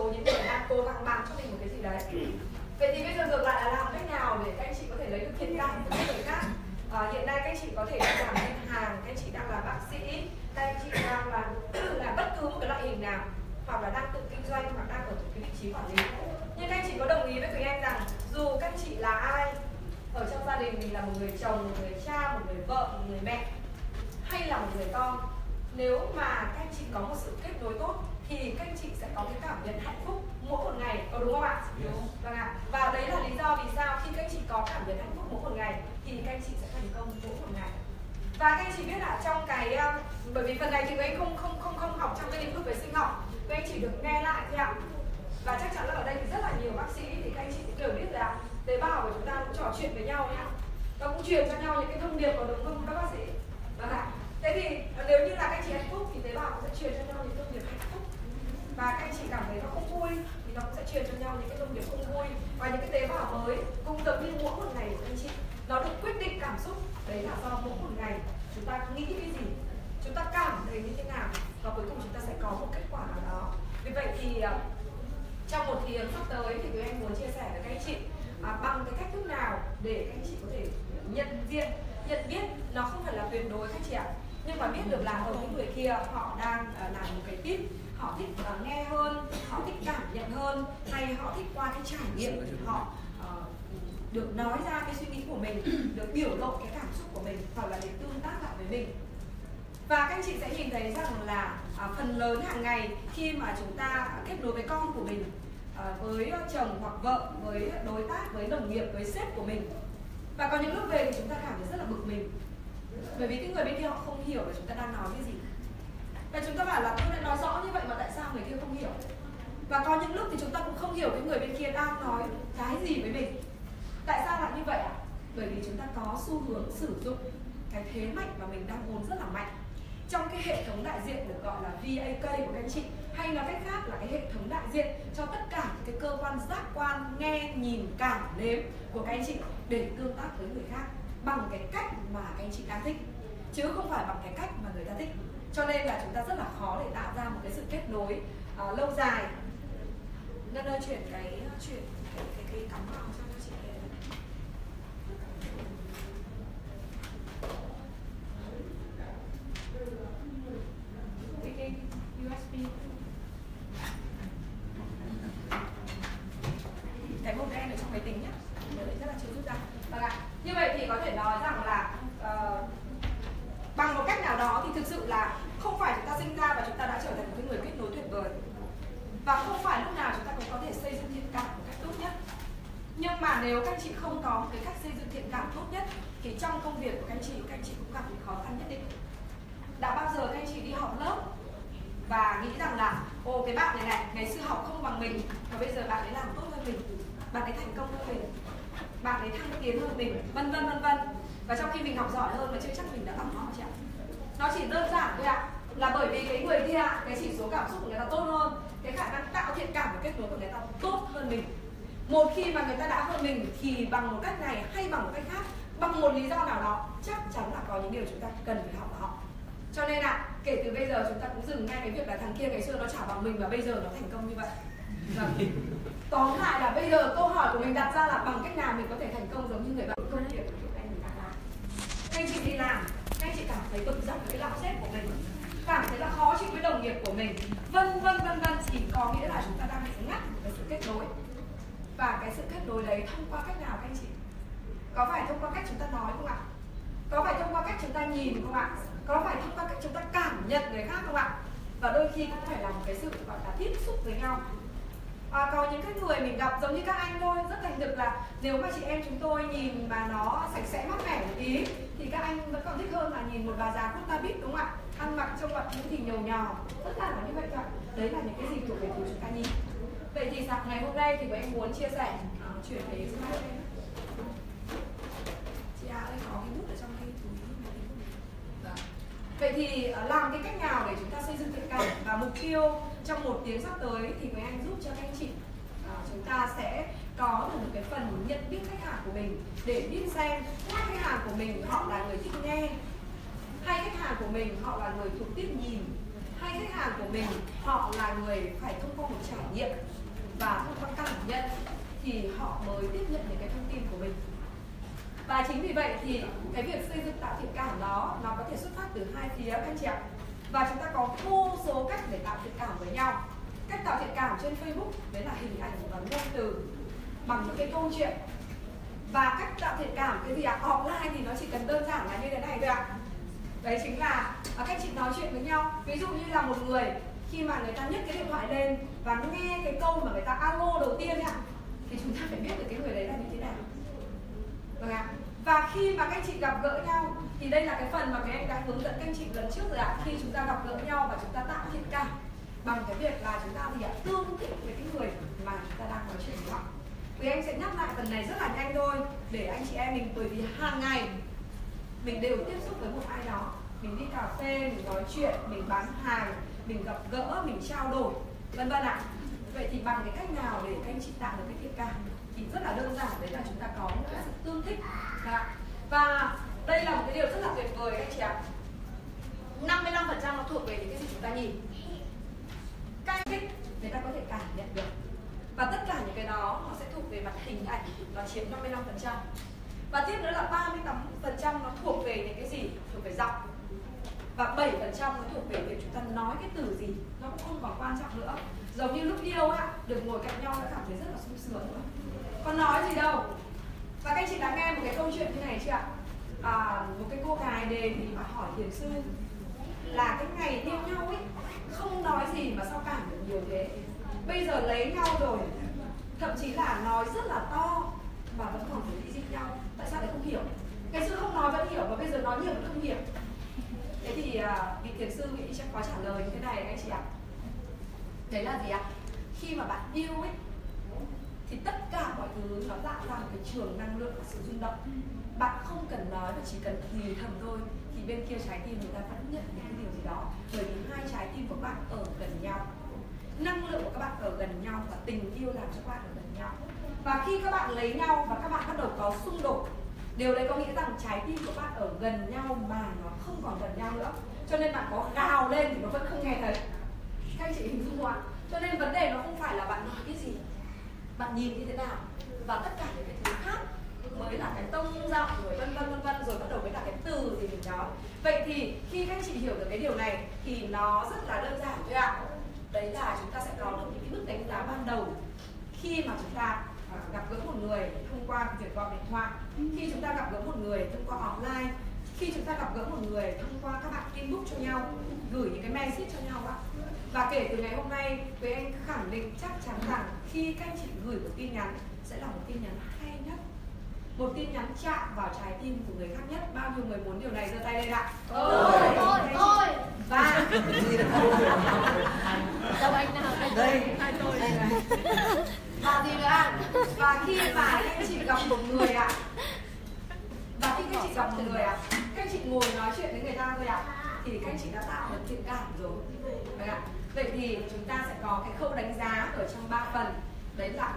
số những người đang cố gắng bán cho mình một cái gì đấy. Vậy thì bây giờ ngược lại là làm cách nào để các anh chị có thể lấy được thiện cảm của những người khác? À, hiện nay các anh chị có thể đang làm ngân hàng các anh chị đang là bác sĩ các anh chị đang là là bất cứ một cái loại hình nào hoặc là đang tự kinh doanh hoặc đang ở cái vị trí quản lý. Nhưng các anh chị có đồng ý với Quỳnh Anh rằng dù các anh chị là ai ở trong gia đình mình là một người chồng, một người cha, một người vợ, một người mẹ hay là một người con nếu mà các anh chị có một sự kết nối tốt thì các anh chị sẽ có cái cảm nhận hạnh phúc mỗi một ngày có đúng không ạ? Đúng. Vâng ạ. Và đấy là lý do vì sao khi các anh chị có cảm nhận hạnh phúc mỗi một ngày thì các anh chị sẽ thành công mỗi một ngày. Và các anh chị biết là trong cái um, bởi vì phần này thì anh không không không không học trong cái lĩnh vực về sinh học, các anh chỉ được nghe lại thôi ạ. Và chắc chắn là ở đây thì rất là nhiều bác sĩ thì các anh chị đều biết là tế bào của chúng ta cũng trò chuyện với nhau nhá và cũng truyền cho nhau những cái thông điệp có đúng không các bác sĩ vâng ạ thế thì nếu như là các anh chị hạnh phúc thì tế bào cũng sẽ truyền cho nhau những thông điệp hạnh và các anh chị cảm thấy nó không vui thì nó cũng sẽ truyền cho nhau những cái thông điệp không vui và những cái tế bào mới cũng giống như mỗi một ngày của anh chị. Nó được quyết định cảm xúc đấy là do mỗi một ngày chúng ta nghĩ cái gì chúng ta cảm thấy như thế nào và cuối cùng chúng ta sẽ có một kết quả nào đó. Vì vậy thì ờ, trong một tiếng sắp tới thì tụi em muốn chia sẻ với các anh chị à, bằng cái cách thức nào để các anh chị có thể nhận diện nhận biết nó không phải là tuyệt đối các chị ạ nhưng mà biết được là ở những người kia họ đang ờ, làm một cái tip họ thích uh, nghe hơn họ thích cảm nhận hơn hay họ thích qua cái trải nghiệm họ uh, được nói ra cái suy nghĩ của mình được biểu lộ cái cảm xúc của mình hoặc là để tương tác lại với mình. Và các anh chị sẽ nhìn thấy rằng là à, phần lớn hàng ngày khi mà chúng ta kết nối với con của mình à, với chồng hoặc vợ với đối tác với đồng nghiệp với sếp của mình. Và có những lúc về thì chúng ta cảm thấy rất là bực mình. Bởi vì cái người bên kia họ không hiểu là chúng ta đang nói cái gì và chúng ta bảo là tôi đã nói rõ như vậy mà tại sao người kia không hiểu? Và có những lúc thì chúng ta cũng không hiểu cái người bên kia đang nói cái gì với mình. Tại sao lại như vậy ạ? À? bởi vì chúng ta có xu hướng sử dụng cái thế mạnh mà mình đang vốn rất là mạnh trong cái hệ thống đại diện được gọi là VAK của các anh chị, hay nói cách khác là cái hệ thống đại diện cho tất cả những cái cơ quan giác quan, nghe, nhìn, cảm, nếm của các anh chị để tương tác với người khác bằng cái cách mà các anh chị đang thích, chứ không phải bằng cái cách mà người ta thích cho nên là chúng ta rất là khó để tạo ra một cái sự kết nối uh, lâu dài. Nên ơi chuyển cái à, chuyện cái cái, cái cắm vào cho chị cái, cái USB cái màu đen ở trong máy tính nhé nhớ đấy rất là chưa rút ra vâng ạ như vậy thì có thể nói rằng là uh, bằng một cách nào đó thì thực sự là không phải chúng ta sinh ra và chúng ta đã trở thành một cái người kết nối tuyệt vời và không phải lúc nào chúng ta cũng có thể xây dựng thiện cảm một cách tốt nhất nhưng mà nếu các anh chị không có một cái cách xây dựng thiện cảm tốt nhất thì trong công việc của các anh chị các anh chị cũng gặp những khó khăn nhất định. Đã bao giờ các anh chị đi học lớp và nghĩ rằng là, ồ, cái bạn này này, ngày xưa học không bằng mình, và bây giờ bạn ấy làm tốt hơn mình, bạn ấy thành công hơn mình, bạn ấy thăng tiến hơn mình, vân vân vân vân. Và trong khi mình học giỏi hơn mà chưa chắc mình đã bằng họ chị ạ. Nó chỉ đơn giản thôi ạ, là bởi vì cái người kia, cái chỉ số cảm xúc của người ta tốt hơn, cái khả năng tạo thiện cảm và kết nối của người ta tốt hơn mình. Một khi mà người ta đã hơn mình thì bằng một cách này hay bằng một cách khác bằng một lý do nào đó, chắc chắn là có những điều chúng ta cần phải học ở họ cho nên ạ, kể từ bây giờ chúng ta cũng dừng ngay cái việc là thằng kia ngày xưa nó trả bằng mình và bây giờ nó thành công như vậy. Vâng. tóm lại là bây giờ câu hỏi của mình đặt ra là bằng cách nào mình có thể thành công giống như người bạn? Công việc của chúng anh mình đang làm anh chị đi làm anh chị cảm thấy bực dọc với cái lão sếp của mình, cảm thấy là khó chịu với đồng nghiệp của mình, vân vân vân vân thì có nghĩa là chúng ta đang bị ngắt cái sự kết nối. Và cái sự kết nối đấy thông qua cách nào các anh chị? Có phải thông qua cách chúng ta nói không ạ? Có phải thông qua cách chúng ta nhìn không ạ? Có phải thông qua cách chúng ta cảm nhận người khác không ạ? Và đôi khi cũng phải là một cái sự gọi là tiếp xúc với nhau. À, có những cái người mình gặp giống như các anh thôi rất thành thực là nếu mà chị em chúng tôi nhìn mà nó sạch sẽ mát mẻ một tí thì các anh vẫn còn thích hơn là nhìn một bà già khuất ta biết đúng không ạ? Ăn mặc trông mặt những thì nhiều nhò tất cả là như vậy thôi đấy là những cái gì thuộc về của chúng ta nhìn. Vậy thì sáng ngày hôm nay thì bọn em muốn chia sẻ uh, chuyển đến ra ơi có cái bút ở trong cái túi vâng. Vậy thì ờ, làm cái cách nào để chúng ta xây dựng thiện cảm? Và mục tiêu trong một tiếng sắp tới thì mấy anh giúp cho các anh chị à, chúng ta sẽ có được một cái phần nhận biết khách hàng của mình để biết xem khách hàng của mình họ là người thích nghe hay khách hàng của mình họ là người thuộc tiếp nhìn hay khách hàng của mình họ là người phải thông qua một trải nghiệm và thông qua cảm nhận thì họ mới tiếp nhận những cái thông tin của mình và chính vì vậy thì cái việc xây dựng tạo thiện cảm đó, nó có thể xuất phát từ hai phía, các anh chị ạ. Và chúng ta có vô số cách để tạo thiện cảm với nhau. Cách tạo thiện cảm trên Facebook, đấy là hình ảnh và ngôn từ bằng những cái câu chuyện. Và cách tạo thiện cảm, cái gì ạ? À? offline thì nó chỉ cần đơn giản là như thế này thôi ạ. Đấy chính là à, các cách chị nói chuyện với nhau. Ví dụ như là một người, khi mà người ta nhấc cái điện thoại lên và nghe cái câu mà người ta alo đầu tiên ạ, thì chúng ta phải biết được cái người đấy là như thế nào. Vâng ạ và khi mà các anh chị gặp gỡ nhau, thì đây là cái phần mà mấy anh đã hướng dẫn các anh chị lần trước rồi ạ. Khi chúng ta gặp gỡ nhau và chúng ta tạo thiện cảm bằng cái việc là chúng ta gì ạ? Tương thích với cái người mà chúng ta đang nói chuyện với họ. Thì anh sẽ nhắc lại phần này rất là nhanh thôi, để anh chị em mình, bởi vì hàng ngày mình đều tiếp xúc với một ai đó. Mình đi cà phê, mình nói chuyện, mình bán hàng, mình gặp gỡ, mình trao đổi, vân vân ạ. Vậy thì bằng cái cách nào để các anh chị tạo được cái thiện cảm? Thì rất là đơn giản đấy là chúng ta có những cái sự tương thích. Đã. và đây là một cái điều rất là tuyệt vời các chị ạ. 55% nó thuộc về những cái gì chúng ta nhìn. Cái thích người ta có thể cảm nhận được. Và tất cả những cái đó nó sẽ thuộc về mặt hình ảnh, nó chiếm 55% và tiếp nữa là 38% nó thuộc về những cái gì? Thuộc về giọng. Và 7% nó thuộc về việc chúng ta nói cái từ gì. Nó cũng không còn quan trọng nữa. Giống như lúc yêu á, được ngồi cạnh nhau đã cảm thấy rất là sung sướng còn nói gì đâu. Và các anh chị đã nghe một cái câu chuyện như này chưa ạ? À, một cái cô gái đề thì mà hỏi thiền sư là cái ngày yêu nhau ấy không nói gì mà sao cảm được nhiều thế? Bây giờ lấy nhau rồi thậm chí là nói rất là to mà vẫn còn phải đi dị nhau. Tại sao lại không hiểu? Ngày xưa không nói vẫn hiểu và bây giờ nói nhiều vẫn không hiểu. Thế thì à, vị thiền sư nghĩ chắc có trả lời như thế này anh chị ạ. Đấy là gì ạ? Khi mà bạn yêu ấy thì tất cả mọi thứ nó tạo ra một cái trường năng lượng và sự rung động. Bạn không cần nói và chỉ cần thì thầm thôi, thì bên kia trái tim người ta vẫn nhận những cái điều gì đó. Bởi vì hai trái tim của bạn ở gần nhau. Năng lượng của các bạn ở gần nhau và tình yêu làm cho các bạn ở gần nhau. Và khi các bạn lấy nhau và các bạn bắt đầu có xung đột, điều đấy có nghĩa rằng trái tim của bạn ở gần nhau mà nó không còn gần nhau nữa. Cho nên bạn có gào lên thì nó vẫn không nghe thấy. Các anh chị hình dung không ạ? Cho nên vấn đề nó không phải là bạn nói cái gì bạn nhìn như thế nào? Và tất cả những cái thứ khác mới là cái tông giọng, rồi vân vân vân vân, rồi bắt đầu mới là cái từ gì mình nói. Vậy thì khi các anh chị hiểu được cái điều này thì nó rất là đơn giản thôi ạ. Đấy là chúng ta sẽ có được những cái mức đánh giá ban đầu. Khi mà chúng ta à, gặp gỡ một người thông qua việc gọi điện thoại, khi chúng ta gặp gỡ một người thông qua online, khi chúng ta gặp gỡ một người thông qua các bạn inbox cho nhau, gửi những cái message cho nhau ạ và kể từ ngày hôm nay với anh khẳng định chắc chắn rằng khi các anh chị gửi một tin nhắn sẽ là một tin nhắn hay nhất. Một tin nhắn chạm vào trái tim của người khác nhất. Bao nhiêu người muốn điều này? Giơ tay lên ạ. Tôi tôi tôi và đâu anh nào? Đây. Hai tôi? Và gì nữa ạ? Và khi mà anh chị gặp một người ạ. Và khi các anh chị gặp một người ạ các anh chị ngồi nói chuyện với người ta thôi ạ thì các anh chị đã tạo được thiện cảm rồi. Đấy ạ vậy thì chúng ta sẽ có cái khâu đánh giá ở trong ba phần. Đấy là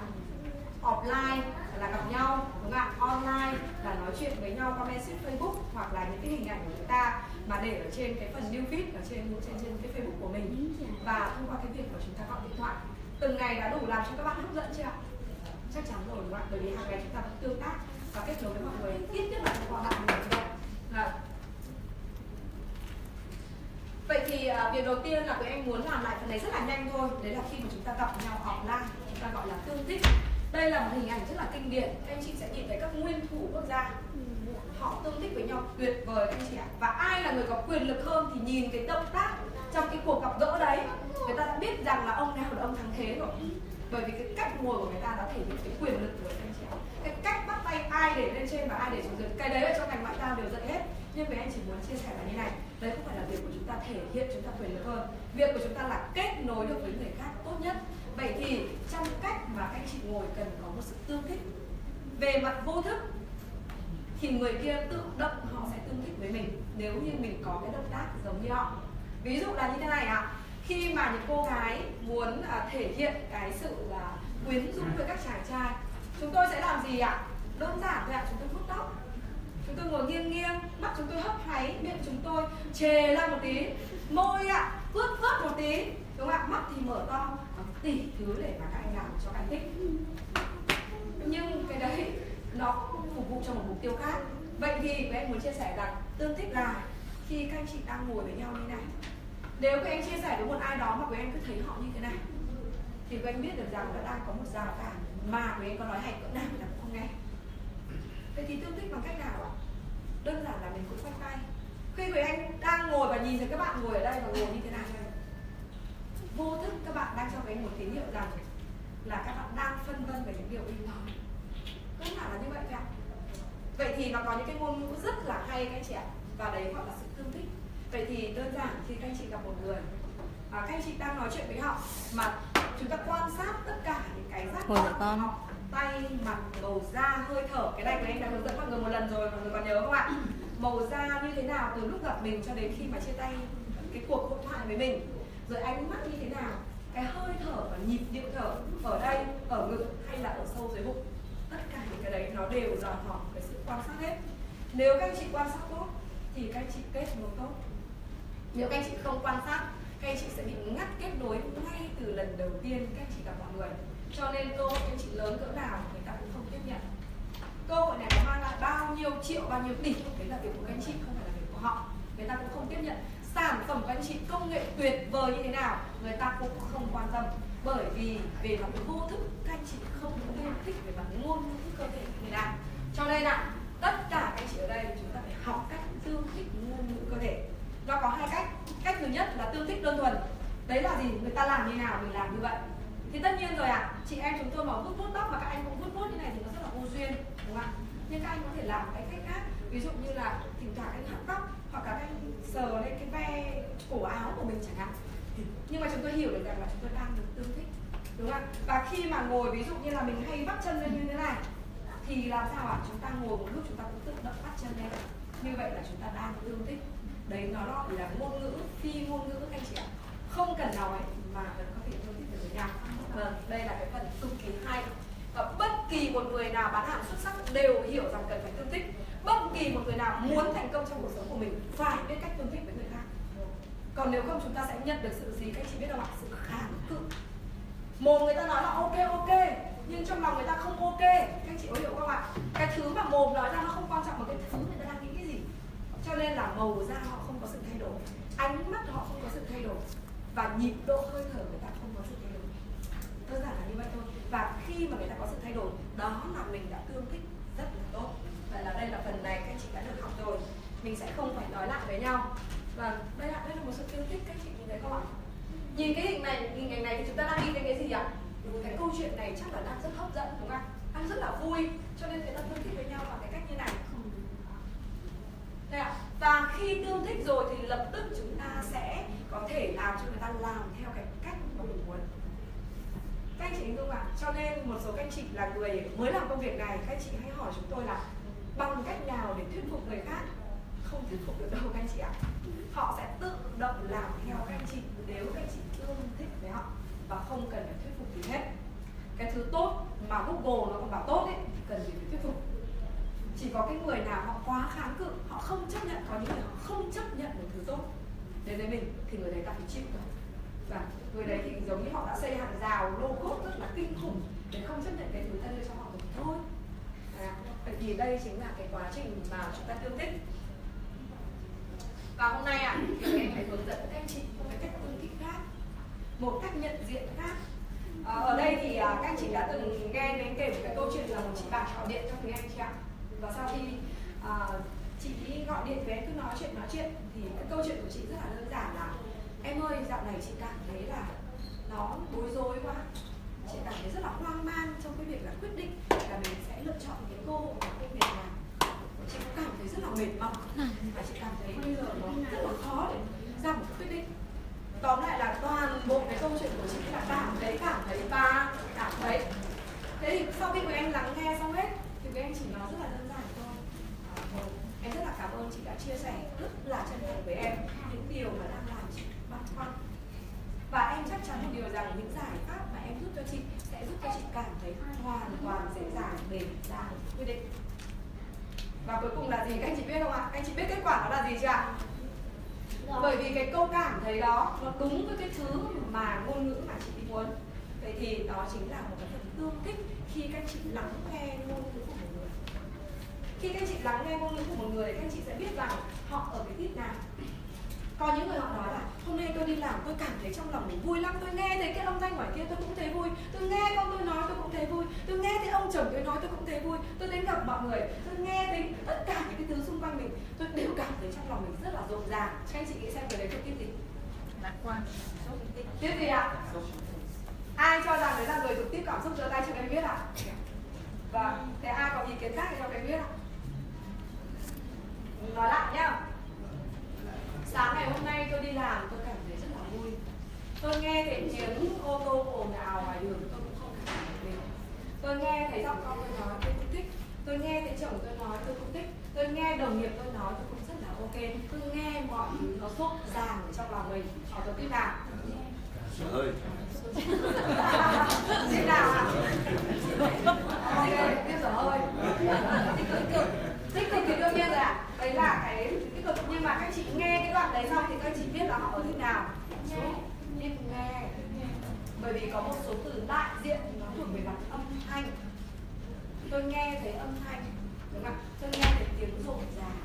offline là gặp nhau, đúng không ạ? Online là nói chuyện với nhau qua message Facebook hoặc là những cái hình ảnh của chúng ta mà để ở trên cái phần new feed, ở trên trên trên cái Facebook của mình. Và thông qua cái việc của chúng ta gọi điện thoại. Từng ngày đã đủ làm cho các bạn hấp dẫn chưa ạ? Chắc chắn rồi, đúng không ạ? Bởi vì hàng ngày chúng ta vẫn tương tác và kết nối với mọi người, ít nhất là thông qua bạn mình như vậy là Vậy thì uh, việc đầu tiên là tụi em muốn làm lại phần này rất là nhanh thôi. Đấy là khi mà chúng ta gặp nhau offline Chúng ta gọi là tương thích. Đây là một hình ảnh rất là kinh điển. Các anh chị sẽ nhìn thấy các nguyên thủ quốc gia. Họ tương thích với nhau tuyệt vời các anh chị ạ. Và ai là người có quyền lực hơn thì nhìn cái động tác trong cái cuộc gặp gỡ đấy. Người ta đã biết rằng là ông nào là ông thắng thế rồi. Bởi vì cái cách ngồi của người ta đã thể hiện cái quyền lực của anh chị ạ. Cái cách bắt tay ai để lên trên và ai để xuống dưới Cái đấy ở trong ngành ngoại giao đều dạy hết. Nhưng với anh chỉ muốn chia sẻ là như này đấy không phải là việc của chúng ta thể hiện chúng ta quyền lực hơn. Việc của chúng ta là kết nối được với người khác tốt nhất. Vậy thì trong cách mà các anh chị ngồi cần có một sự tương thích về mặt vô thức thì người kia tự động họ sẽ tương thích với mình nếu như mình có cái động tác giống như họ. Ví dụ là như thế này ạ. À, khi mà những cô gái muốn à, thể hiện cái sự là quyến rũ với các chàng trai chúng tôi sẽ làm gì ạ? À? đơn giản thôi ạ à, chúng tôi vuốt tóc chúng tôi ngồi nghiêng nghiêng mắt chúng tôi hấp háy miệng chúng tôi chề ra một tí. Môi ạ à, ướt một tí đúng không ạ? Mắt thì mở to có tỷ thứ để mà các anh làm cho các anh thích. Nhưng cái đấy nó cũng phục vụ cho một mục tiêu khác. Vậy thì em muốn chia sẻ rằng tương thích là khi các anh chị đang ngồi với nhau như này nếu các anh chia sẻ với một ai đó mà các anh cứ thấy họ như thế này thì các anh biết được rằng nó đang có một rào cản mà các anh có nói hay cỡ nào là cũng không nghe. Vậy thì tương thích bằng cách nào ạ? Đơn giản là mình cũng quay tay. Khi người anh đang ngồi và nhìn thấy các bạn ngồi ở đây và ngồi như thế này vô thức các bạn đang cho cái một tín hiệu rằng là các bạn đang phân vân về những điều anh nói đơn giản là như vậy cả vậy thì nó có những cái ngôn ngữ rất là hay các anh chị ạ. Và đấy gọi là sự tương thích. Vậy thì đơn giản khi các anh chị gặp một người à, các anh chị đang nói chuyện với họ mà chúng ta quan sát tất cả những cái giác dậy con. họ tay, mặt màu da hơi thở. Cái này của anh đã hướng dẫn mọi người một lần rồi, mọi người còn nhớ không ạ? Màu da như thế nào từ lúc gặp mình cho đến khi mà chia tay cái cuộc hội thoại với mình. Rồi ánh mắt như thế nào? Cái hơi thở và nhịp điệu thở ở đây, ở ngực hay là ở sâu dưới bụng? Tất cả những cái đấy nó đều đòi hỏi cái sự quan sát hết. Nếu các anh chị quan sát tốt, thì các anh chị kết nối tốt. Nếu các anh chị không quan sát, các anh chị sẽ bị ngắt kết nối ngay từ lần đầu tiên các anh chị gặp mọi người cho nên cơ hội anh chị lớn cỡ nào người ta cũng không tiếp nhận. Cơ hội này có mang lại bao nhiêu triệu, bao nhiêu tỷ, đấy là việc của các anh chị, không phải là việc của họ. Người ta cũng không tiếp nhận. Sản phẩm của anh chị, công nghệ tuyệt vời như thế nào, người ta cũng không quan tâm. Bởi vì về mặt vô thức, các anh chị không có yêu thích về mặt ngôn ngữ, cơ thể người ta cho nên ạ, tất cả các anh chị ở đây, chúng ta phải học cách tương thích ngôn ngữ cơ thể. Nó có hai cách. Cách thứ nhất là tương thích đơn thuần. Đấy là gì? Người ta làm như nào, mình làm như vậy thì tất nhiên rồi ạ. À, chị em chúng tôi mà vuốt vuốt tóc mà các anh cũng vuốt vuốt như này thì nó rất là vô duyên đúng không ạ? Nhưng các anh có thể làm cái cách khác. Ví dụ như là thỉnh thoảng anh hắt tóc hoặc là các anh sờ lên cái ve cổ áo của mình chẳng hạn. Nhưng mà chúng tôi hiểu được rằng là chúng tôi đang được tương thích đúng không ạ? Và khi mà ngồi ví dụ như là mình hay bắt chân lên như thế này thì làm sao ạ? Chúng ta ngồi một lúc chúng ta cũng tự động bắt chân lên. Như vậy là chúng ta đang tương thích. Đấy nó gọi là ngôn ngữ phi ngôn ngữ anh chị ạ. Không cần nói mà vẫn có thể tương thích được với nhau vâng đây là cái phần cực kỳ hay. Và bất kỳ một người nào bán hàng xuất sắc đều hiểu rằng cần phải tương thích. Bất kỳ một người nào muốn thành công trong cuộc sống của mình phải biết cách tương thích với người khác. Còn nếu không, chúng ta sẽ nhận được sự gì? Các chị biết không ạ? Sự kháng cự. Mồm người ta nói là ok ok, nhưng trong lòng người ta không ok. Các chị có hiểu không ạ? Cái thứ mà mồm nói ra nó không quan trọng mà cái thứ người ta đang nghĩ cái gì. Cho nên là màu da họ không có sự thay đổi. Ánh mắt họ không có sự thay đổi. Và nhịp độ hơi thở người ta không có sự thay đổi đơn giản là như vậy thôi. Và khi mà người ta có sự thay đổi, đó là mình đã tương thích rất là tốt. Vậy là đây là phần này các chị đã được học rồi. Mình sẽ không phải nói lại với nhau. Và đây là đây là một sự tương thích các chị nhìn thấy không ạ? Nhìn cái hình này, nhìn hình này thì chúng ta đang đi đến cái gì ạ? Cái câu chuyện này chắc là đang rất hấp dẫn, đúng không ạ? Đang rất là vui, cho nên người ta tương thích với nhau bằng cái cách như này. Đây ạ. và khi tương thích rồi thì lập tức chúng ta sẽ có thể làm cho người ta làm theo cái cách mà mình muốn các anh chị hình dung ạ. Cho nên một số các anh chị là người mới làm công việc này, các anh chị hãy hỏi chúng tôi là bằng cách nào để thuyết phục người khác? Không thuyết phục được đâu các anh chị ạ. Họ sẽ tự động làm theo các anh chị nếu các anh chị tương thích với họ và không cần phải thuyết phục gì hết. Cái thứ tốt mà Google nó còn bảo tốt ấy thì cần gì phải thuyết phục. Chỉ có cái người nào họ quá kháng cự, họ không chấp nhận, có những người họ không chấp nhận được thứ tốt. Đến với mình thì người đấy ta phải chịu thôi và người đấy thì giống như họ đã xây hàng rào lô cốt rất là kinh khủng để không chấp nhận cái thứ thân đưa cho họ được thôi. À, vậy thì đây chính là cái quá trình mà chúng ta tương thích. Và hôm nay ạ à, thì em phải hướng dẫn các anh chị một cái cách tương thích khác một cách nhận diện khác. À, ở đây thì à, các anh chị đã từng nghe đến kể một cái câu chuyện là một chị bạn gọi điện cho người anh chị ạ. Và sau khi à, chị gọi điện với em cứ nói chuyện nói chuyện thì cái câu chuyện của chị rất là đơn giản là em ơi dạo này chị cảm thấy là nó bối rối quá. Chị cảm thấy rất là hoang mang trong cái việc là quyết định là mình sẽ lựa chọn cái cơ hội của công việc nào chị cũng cảm thấy rất là mệt mỏi và chị cảm thấy bây giờ nó rất là khó để ra một quyết định. Tóm lại là toàn bộ cái câu chuyện của chị là cảm thấy cảm thấy và cảm thấy. Thế thì sau khi người em lắng nghe xong hết thì các anh chỉ nói rất là đơn giản thôi. À, một, em rất là cảm ơn chị đã chia sẻ rất là chân thành với em những điều mà đang làm băn khoăn và em chắc chắn một điều rằng những giải pháp mà em giúp cho chị sẽ giúp cho chị cảm thấy hoàn toàn dễ dàng để ra quyết định. Và cuối cùng là gì? Các anh chị biết không ạ? Các anh chị biết kết quả đó là gì chưa ạ? Bởi vì cái câu cảm thấy đó nó đúng với cái thứ mà ngôn ngữ mà chị muốn. Vậy thì đó chính là một cái phần tương thích khi các chị lắng nghe ngôn ngữ của một người. Khi các chị lắng nghe ngôn ngữ của một người các anh chị sẽ biết rằng họ ở cái tiết nào còn những người họ nói là hôm nay tôi đi làm tôi cảm thấy trong lòng mình vui lắm tôi nghe thấy cái âm thanh ngoài kia tôi cũng thấy vui. Tôi nghe con tôi nói tôi cũng thấy vui. Tôi nghe thấy ông chồng tôi nói tôi cũng thấy vui. Tôi đến gặp mọi người tôi nghe thấy tất cả những cái thứ xung quanh mình tôi đều cảm thấy trong lòng mình rất là rộn ràng. Các anh chị nghĩ xem cái đấy thuộc tiếp gì? Lạc quan. Tiếp gì ạ? Ai cho rằng đấy là người trực tiếp cảm xúc giơ tay cho em biết ạ? Vâng thế ai có ý kiến khác thì cho em biết ạ? Nói lại nhá sáng ngày hôm nay tôi đi làm tôi cảm thấy rất là vui. Tôi nghe thấy tiếng ô tô ồn ào ngoài đường tôi cũng không cảm thấy mình tôi nghe thấy giọng con tôi nói tôi cũng thích. Tôi nghe thấy chồng tôi nói tôi cũng thích. Tôi nghe đồng nghiệp tôi nói tôi cũng rất là ok. Tôi nghe mọi thứ nó rộn ràng ở trong lòng mình. Họ tôi tiếp nào? Trời ơi, tiếp nào ạ? Ok tiếp rồi tích cực. Tích cực thì đương nhiên rồi ạ đấy là cái tích cực nhưng mà các chị nghe cái đoạn đấy xong thì các chị biết là họ ở thế nào. Tiếp nghe bởi vì có một số từ đại diện thì nó thuộc về mặt âm thanh. Tôi nghe thấy âm thanh đúng không ạ? Tôi nghe thấy tiếng rộn ràng.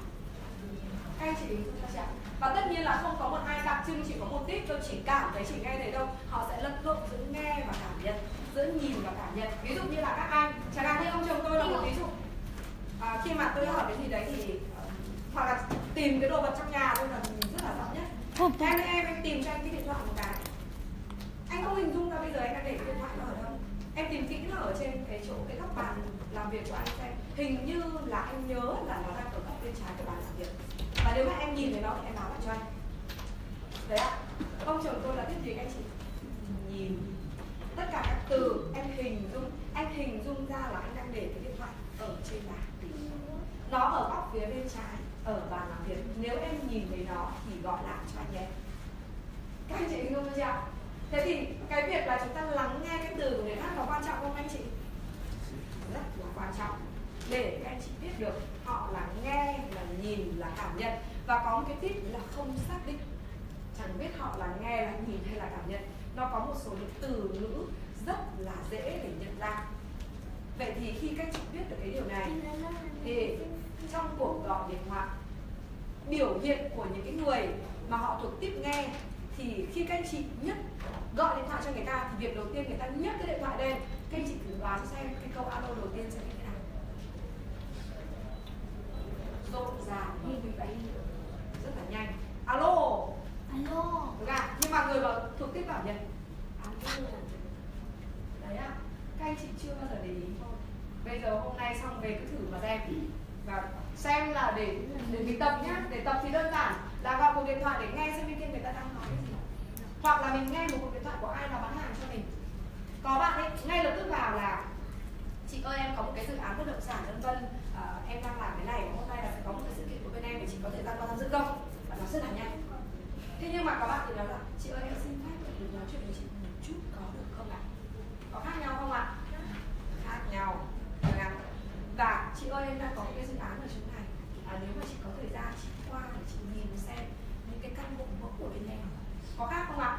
Các anh chị chưa ạ? và tất nhiên là không có một ai đặc trưng chỉ có một tip tôi chỉ cảm thấy chỉ nghe thấy đâu. Họ sẽ lẫn lộn giữa nghe và cảm nhận giữa nhìn và cảm nhận. Ví dụ như là các anh. Chẳng hạn như ông chồng tôi là một ví dụ. À, khi mà tôi hỏi cái gì đấy thì hoặc là tìm cái đồ vật trong nhà tôi là nhìn rất là rõ nhất. Em em em tìm cho anh cái điện thoại một cái. Anh không hình dung ra bây giờ anh đang để cái điện thoại nó ở đâu. Em tìm kỹ nó ở trên cái chỗ cái góc bàn làm việc của anh xem. Hình như là anh nhớ là nó đang ở góc bên trái của bàn làm việc. Và nếu mà em nhìn thấy nó thì em báo lại cho anh. Đấy ạ. Ông chồng tôi là biết gì anh chị? Nhìn. Tất cả các từ em hình dung anh hình dung ra là anh đang để cái điện thoại ở trên bàn. Nó ở góc phía bên trái ở bàn làm việc. Nếu em nhìn thấy nó thì gọi lại cho anh em. các anh chị hình dung chưa ạ? Thế thì cái việc là chúng ta lắng nghe cái từ của người khác có quan trọng không anh chị? Rất là quan trọng. Để các anh chị biết được, họ là nghe, là nhìn, là cảm nhận. Và có một cái tip là không xác định. Chẳng biết họ là nghe, là nhìn hay là cảm nhận. Nó có một số những từ ngữ rất là dễ để nhận ra. Vậy thì khi các chị biết được cái điều này, thì trong cuộc gọi điện thoại biểu hiện của những cái người mà họ thuộc tiếp nghe thì khi các anh chị nhất gọi điện thoại cho người ta thì việc đầu tiên người ta nhấc cái điện thoại lên các anh chị thử đoán xem cái câu alo đầu tiên sẽ như thế nào. Rộn ràng như mình đấy rất là nhanh. Alo! Alo! Không ạ nhưng mà người vào thuộc tiếp bảo nhận alo! Đấy ạ. Các anh chị chưa bao giờ để ý thôi. Bây giờ hôm nay xong về cứ thử mà xem và xem là để để mình tập nhá để tập thì đơn giản là gọi cuộc điện thoại để nghe xem bên kia người ta đang nói gì. Hoặc là mình nghe một cuộc điện thoại của ai là bán hàng cho mình. Có bạn ấy ngay lập tức vào là chị ơi em có một cái dự án bất động sản vân vân à, em đang làm cái này và hôm nay là sẽ có một cái sự kiện của bên em để chị có thời gian qua tham dự không? Và nó rất là nhanh. Thế nhưng mà có bạn thì nói là chị ơi em xin phép được nói chuyện với chị một chút có được không ạ? Có khác nhau không ạ? Khác nhau và chị ơi em đang có một cái dự án ở chỗ này. À, nếu mà chị có thời gian chị qua để chị nhìn xem những cái căn hộ mẫu của bên em. Có khác không ạ?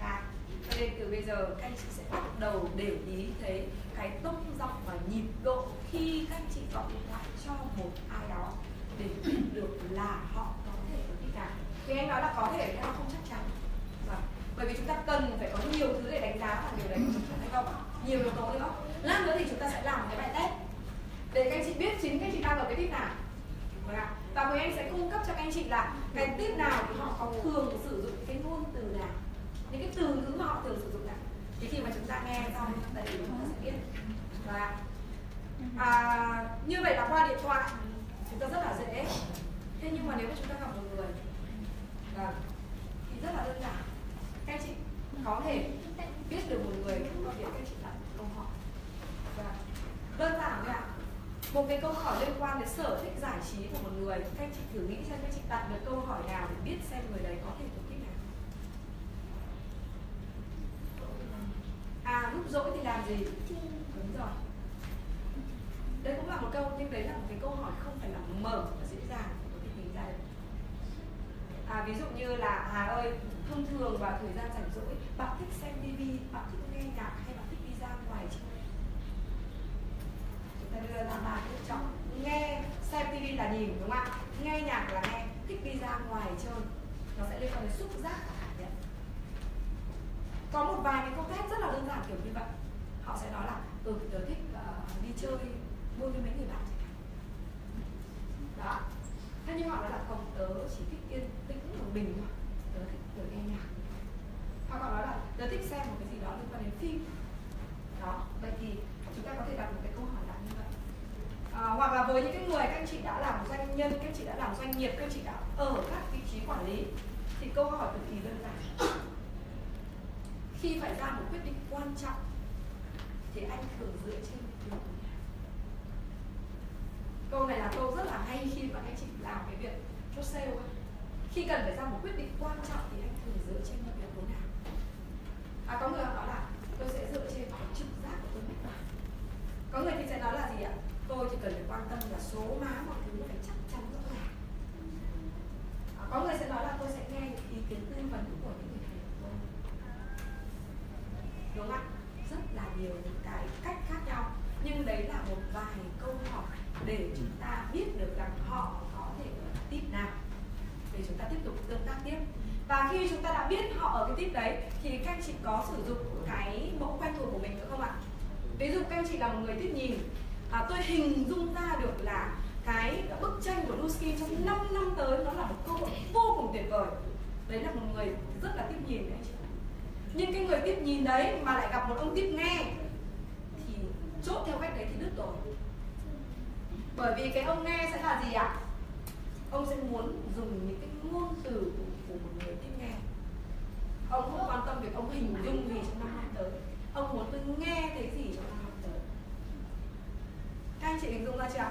À, cho nên từ bây giờ các anh chị sẽ bắt đầu để ý thấy cái tông giọng và nhịp độ khi các anh chị gọi điện thoại cho một ai đó để biết được là họ có thể có đi nào thì anh nói là có thể nhưng mà không chắc chắn. Vâng, bởi vì chúng ta cần phải có nhiều thứ để đánh giá và điều đấy hay không nhiều yếu tố nữa. Lát nữa thì chúng ta sẽ làm cái bài test để các anh chị biết chính các anh chị đang ở cái tip nào. Vâng và người anh sẽ cung cấp cho các anh chị là cái tip nào thì họ có thường sử dụng cái ngôn từ nào? Những cái từ ngữ mà họ thường sử dụng nào? Thì khi mà chúng ta nghe xong đấy chúng ta sẽ biết. Vâng và à, như vậy là qua điện thoại chúng ta rất là dễ. Thế nhưng mà nếu mà chúng ta gặp một người và thì rất là đơn giản. Các anh chị có thể biết được một người có việc các anh chị đặt câu hỏi. Và đơn giản thôi ạ một cái câu hỏi liên quan đến sở thích giải trí của một người. Các anh chị thử nghĩ xem các anh chị đặt được câu hỏi nào để biết xem người đấy có thể thuộc thích nào? À lúc rỗi thì làm gì? Đúng rồi. Đây cũng là một câu, nhưng đấy là một cái câu hỏi không phải là mở và dễ dàng để có thể tìm ra được. À ví dụ như là, hà ơi, thông thường vào thời gian rảnh rỗi, bạn thích xem tv bạn thích nghe nhạc hay bạn thích đi ra ngoài chơi? Ta đưa ra ba lựa chọn nghe xem tivi là nhìn đúng không ạ? Nghe nhạc là nghe thích đi ra ngoài chơi. Nó sẽ liên quan đến xúc giác và cảm nhận. Có một vài cái câu test rất là đơn giản kiểu như vậy. Họ sẽ nói là ừ tớ thích uh, đi chơi vui với mấy người bạn đó. Thế nhưng họ nói là không tớ chỉ thích yên tĩnh một mình thôi. Tớ thích tớ nghe nhạc. Hoặc còn nói là tớ thích xem một cái gì đó liên quan đến phim đó vậy thì chúng ta có thể đặt một cái câu hỏi lại như vậy à, Ờ, hoặc là với những cái người các anh chị đã làm doanh nhân, các anh chị đã làm doanh nghiệp, các anh chị đã ở các vị trí quản lý, thì câu hỏi cực kỳ đơn giản khi phải ra một quyết định quan trọng, thì anh thường dựa trên điều gì câu này là câu rất là hay khi mà anh chị làm cái việc chốt sale ấy. khi cần phải ra một quyết định quan trọng thì anh thường dựa trên những yếu tố nào à có người nói là, tôi sẽ dựa trên trực giác của tôi. Mách bảo có người thì sẽ nói là gì ạ? Tôi chỉ cần phải quan tâm là số má mọi thứ phải chắc chắn rõ ràng. À, có người sẽ nói là tôi sẽ nghe những ý kiến tư vấn của những người thầy của tôi. Đúng không ạ? Rất là nhiều những cái cách khác nhau nhưng đấy là một vài câu hỏi để chúng ta biết được rằng họ có thể ở tip nào. Để chúng ta tiếp tục tương tác tiếp. Và khi chúng ta đã biết họ ở cái tip đấy thì các anh chị có sử dụng cái mẫu quen thuộc của mình nữa không ạ? Ví dụ các anh chị là một người thích nhìn à, tôi hình dung ra được là cái bức tranh của Luskin trong 5 năm tới nó là một cơ hội vô cùng tuyệt vời. Đấy là một người rất là tiếp nhìn đấy chị nhưng cái người tiếp nhìn đấy mà lại gặp một ông tiếp nghe thì chốt theo cách đấy thì đứt rồi. Bởi vì cái ông nghe sẽ là gì ạ? Ông sẽ muốn dùng những cái ngôn từ của, của một người tiếp nghe. Ông không quan tâm việc ông hình dung gì trong năm năm tới. Ông muốn tôi nghe thấy gì trong các anh chị hình dung ra chưa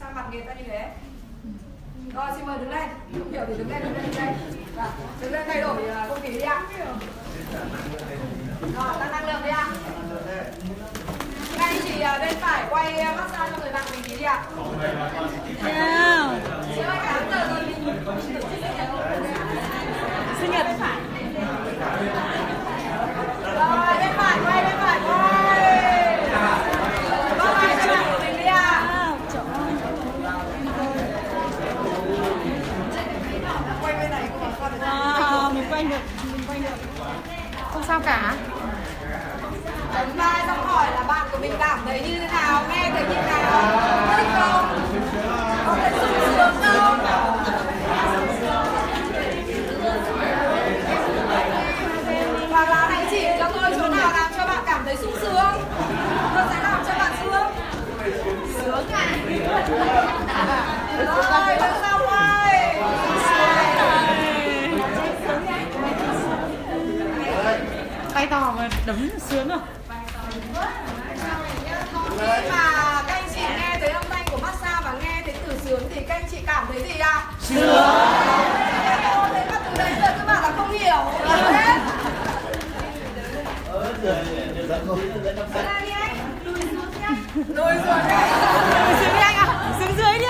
sao mặt người ta như thế? Rồi xin mời đứng lên. Không hiểu thì đứng lên đứng lên đứng lên. Và đứng lên thay đổi uh, không khí đi ạ. Rồi tăng năng lượng đi ạ. Các anh chị uh, bên phải quay massage cho người bạn mình tí đi ạ. Nào Chị ơi, cả giờ rồi mình Sinh nhật. Rồi, bên phải quay, bên phải quay Vâng, quay cho bạn của mình đi ạ Wow, trời ơi Quay bên này cũng còn con Wow, mình quanh được Mình quanh được Không sao cả Ấn vai xong hỏi là bạn của mình cảm thấy như thế nào, nghe thấy như thế nào, thích không? Có thấy sung sướng không? Hoặc là hãy chỉ cho tôi chỗ nào làm cho bạn cảm thấy sung sướng Tôi sẽ làm cho bạn sướng Sướng à? Rồi, lần sau quay Tay to mà đấm sướng rồi Khi mà các anh chị nghe thấy âm thanh của massage và nghe thấy từ sướng thì các anh chị cảm thấy gì ạ? Sướng. Thế mà từ đấy giờ các bạn là không hiểu. Hết Thế này đi anh, lùi xuống nhá. Lùi xuống đi anh ạ. Sướng dưới đi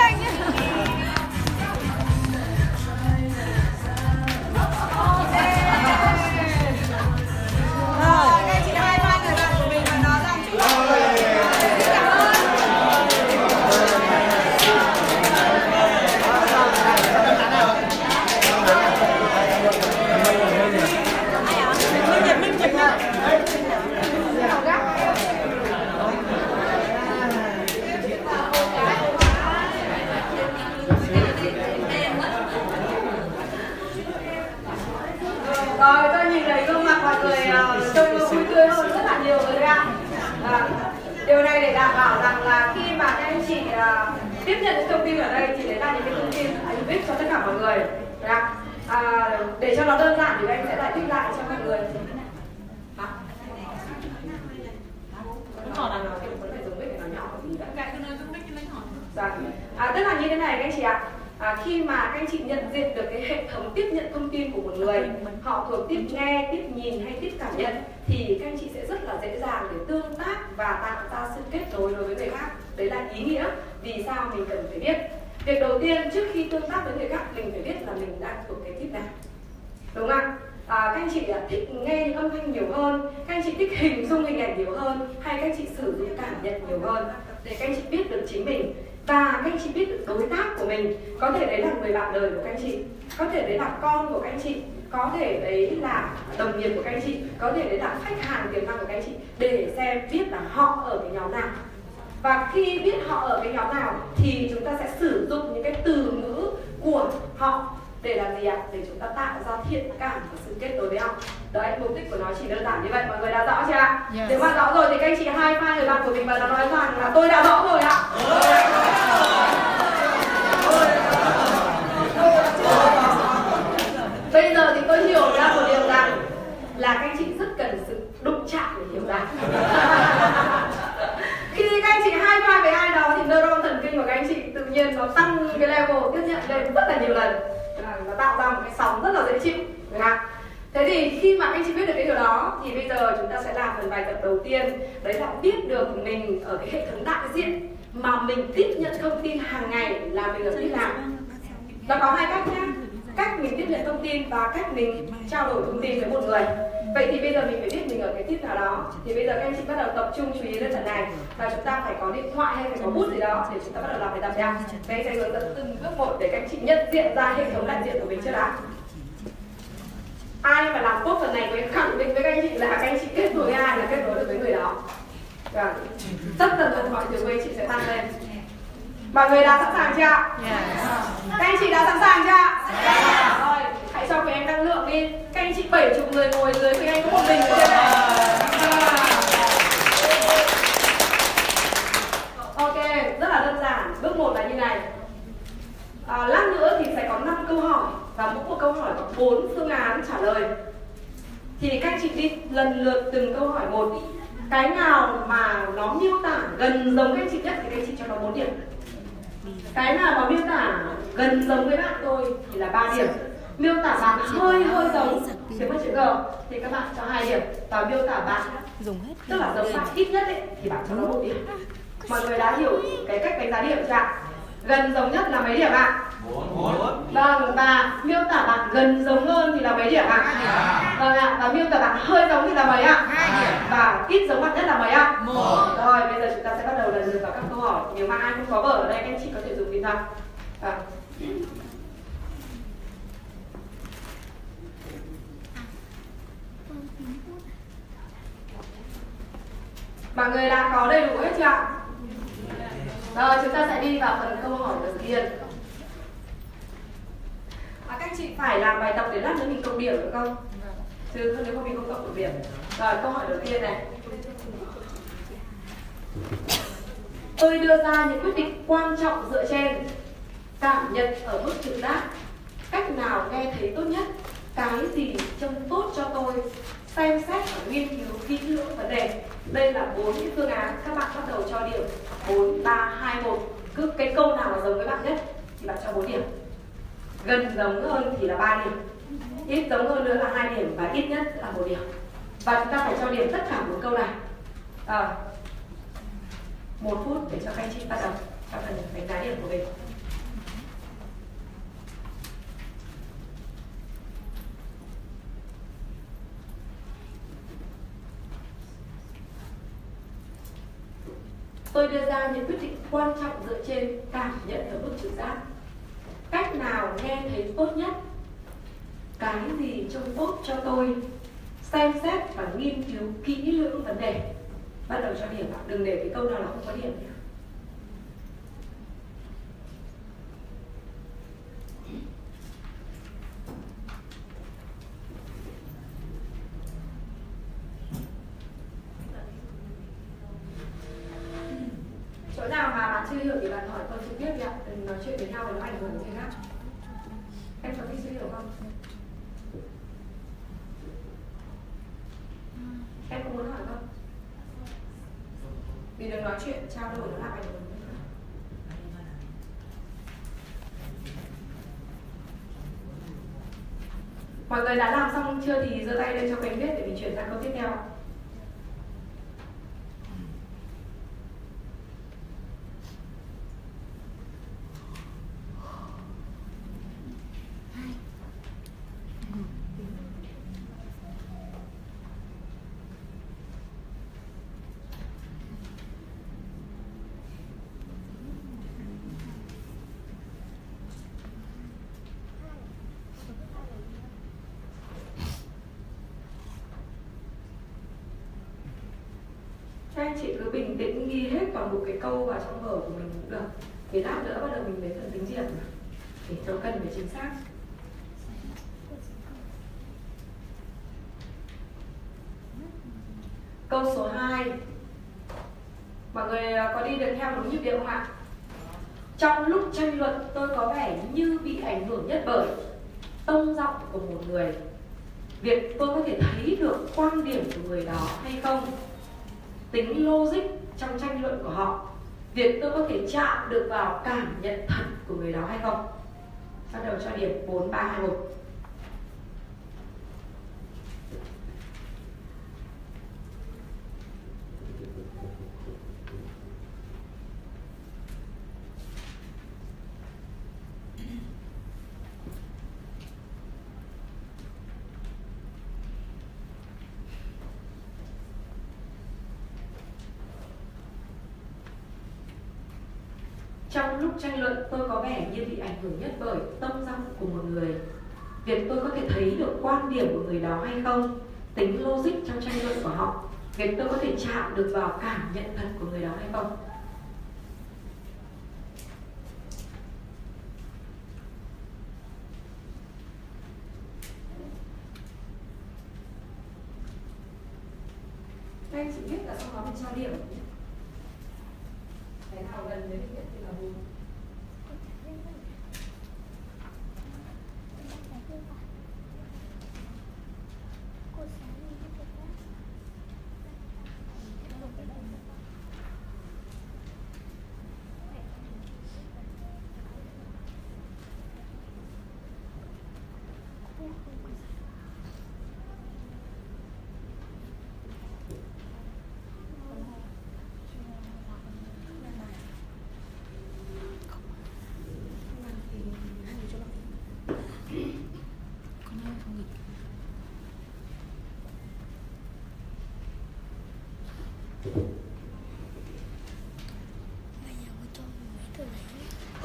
mọi người uh, trông vui tươi hơn rất là nhiều rồi đấy ạ. À, điều này để đảm bảo rằng là khi mà các anh chị uh, tiếp nhận những thông tin ở đây thì đấy là những cái thông tin anh viết cho tất cả mọi người. À, để cho nó đơn giản thì anh sẽ giải thích lại cho mọi người. Vâng. À, tức là như thế này các anh chị ạ. À, khi mà các anh chị nhận diện được cái hệ thống tiếp nhận thông tin của một người họ thuộc tiếp nghe, tiếp nhìn hay tiếp cảm nhận thì các anh chị sẽ rất là dễ dàng để tương tác và tạo ra sự kết nối đối với người khác. Đấy là ý nghĩa vì sao mình cần phải biết. Việc đầu tiên trước khi tương tác với người khác mình phải biết là mình đang thuộc cái tiếp nào. Đúng không ạ? À, các anh chị thích nghe những âm thanh nhiều hơn các anh chị thích hình dung hình ảnh nhiều hơn hay các anh chị sử dụng cảm nhận nhiều hơn để các anh chị biết được chính mình và các anh chị biết được đối tác của mình, có thể đấy là người bạn đời của các anh chị, có thể đấy là con của các anh chị, có thể đấy là đồng nghiệp của các anh chị, có thể đấy là khách hàng tiềm năng của các anh chị, để xem biết là họ ở cái nhóm nào. Và khi biết họ ở cái nhóm nào thì chúng ta sẽ sử dụng những cái từ ngữ của họ để làm gì ạ? Để chúng ta tạo ra thiện cảm và sự kết nối với họ. Đấy, mục đích của nó chỉ đơn giản như vậy. Mọi người đã rõ chưa ạ? Yes. Nếu mà rõ rồi thì các anh chị hai pha người bạn của mình và nói rằng là tôi đã rõ rồi ạ. Bây giờ thì tôi hiểu ra một điều rằng là các anh chị rất cần sự đụng chạm để hiểu ra. khi các anh chị hai pha với ai đó thì neuron thần kinh của các anh chị tự nhiên nó tăng cái level tiếp nhận lên rất là nhiều lần nó tạo ra một cái sóng rất là dễ chịu đúng không? thế thì khi mà anh chị biết được cái điều đó thì bây giờ chúng ta sẽ làm phần bài tập đầu tiên. Đấy là biết được mình ở cái hệ thống đại diện mà mình tiếp nhận thông tin hàng ngày là mình ở ที่ nào. nó có hai cách nhé cách mình tiếp nhận thông tin và cách mình trao đổi thông tin với một người. Vậy thì bây giờ mình phải biết mình ở cái tip nào đó. Thì bây giờ các anh chị bắt đầu tập trung chú ý lên phần này. Và chúng ta phải có điện thoại hay phải có bút gì đó để chúng ta bắt đầu làm bài tập nha. Đây sẽ hướng dẫn từng bước một để các anh chị nhận diện ra hệ thống đại diện của mình chưa đã. Ai mà làm tốt phần này với khẳng định với các anh chị là các anh chị kết nối với ai là kết nối được với người đó. Và rất dần dần mọi thứ của anh chị sẽ tăng lên mọi người đã sẵn sàng chưa yes. các anh chị đã sẵn sàng chưa yes. rồi hãy cho quý anh năng lượng đi. Các anh chị bảy chục người ngồi dưới quý anh có một mình trên này ok rất là đơn giản. Bước một là như này. À, lát nữa thì sẽ có 5 câu hỏi và mỗi một câu hỏi có bốn phương án trả lời. Thì các anh chị đi lần lượt từng câu hỏi một. Cái nào mà nó miêu tả gần giống các anh chị nhất thì các anh chị cho nó 4 điểm cái nào mà miêu tả gần giống với bạn tôi thì là 3 điểm. Miêu tả bạn hơi hơi giống. Tiếng một chữ g thì các bạn cho hai điểm. Và miêu tả bạn dùng hết tức là giống bạn ít nhất ấy, thì bạn cho nó một điểm. Mọi người đã hiểu cái cách đánh giá điểm chưa ạ? Gần giống nhất là mấy điểm ạ? Vâng và miêu tả bạn gần giống hơn thì là mấy điểm ạ? Vâng ạ và miêu tả bạn hơi giống thì là mấy ạ? Và ít giống bạn nhất là mấy ạ? Rồi bây giờ chúng ta sẽ bắt đầu lần lượt vào các câu hỏi. Nếu mà ai không có vở ở đây anh chị có thể đi ra à. Ờ. mọi người đã có đầy đủ hết chưa ạ? Rồi chúng ta sẽ đi vào phần câu hỏi đầu tiên. À, các chị phải làm bài tập để lát nữa mình cộng điểm được không? Chứ nếu không mình không cộng được điểm. Rồi câu hỏi đầu tiên này tôi đưa ra những quyết định quan trọng dựa trên. Cảm nhận ở mức trực giác. Cách nào nghe thấy tốt nhất cái gì trông tốt cho tôi xem xét và nghiên cứu kỹ lưỡng vấn đề. Đây là bốn cái phương án các bạn bắt đầu cho điểm bốn ba hai một. Cứ cái câu nào là giống với bạn nhất thì bạn cho bốn điểm. Gần giống hơn thì là ba điểm. Ít giống hơn nữa là hai điểm và ít nhất là một điểm. Và chúng ta phải cho điểm tất cả một câu này. À, một phút để cho các anh chị bắt đầu cho phần đánh giá điểm của mình. Tôi đưa ra những quyết định quan trọng dựa trên cảm nhận ở mức trực giác. Cách nào nghe thấy tốt nhất? Cái gì trông tốt cho tôi? Xem xét và nghiên cứu kỹ lưỡng vấn đề bắt đầu cho điểm. Đừng để cái câu nào là không có điểm. Nhé chỗ nào mà bạn chưa hiểu thì bạn hỏi con trực tiếp đi ạ. Đừng nói chuyện với nhau nó ảnh hưởng gì khác em có thích chưa hiểu không? Em có muốn hỏi không? Vì được nói chuyện, trao đổi nó làm ảnh hưởng mọi người đã làm xong chưa thì giơ tay lên cho mình biết, để mình chuyển sang câu tiếp theo các anh chị cứ bình tĩnh ghi hết toàn bộ cái câu vào trong vở của mình cũng được. Để lát nữa bắt đầu mình đến phần tính điểm để cho cần phải chính xác. Câu số 2 mọi người à, có đi được theo đúng nhịp điệu không ạ? Trong lúc tranh luận, tôi có vẻ như bị ảnh hưởng nhất bởi tông giọng của một người. Việc tôi có thể thấy được quan điểm của người đó hay không? Tính logic trong tranh luận của họ việc tôi có thể chạm được vào cảm nhận thật của người đó hay không? Bắt đầu cho điểm bốn ba hai một Trong lúc tranh luận tôi có vẻ như bị ảnh hưởng nhất bởi tâm dâm của một người. Việc tôi có thể thấy được quan điểm của người đó hay không, Tính logic trong tranh luận của họ, Việc tôi có thể chạm được vào cảm nhận thật của người đó hay không Các anh chị biết là sau đó mình cho điểm cái nào gần với định thì là bốn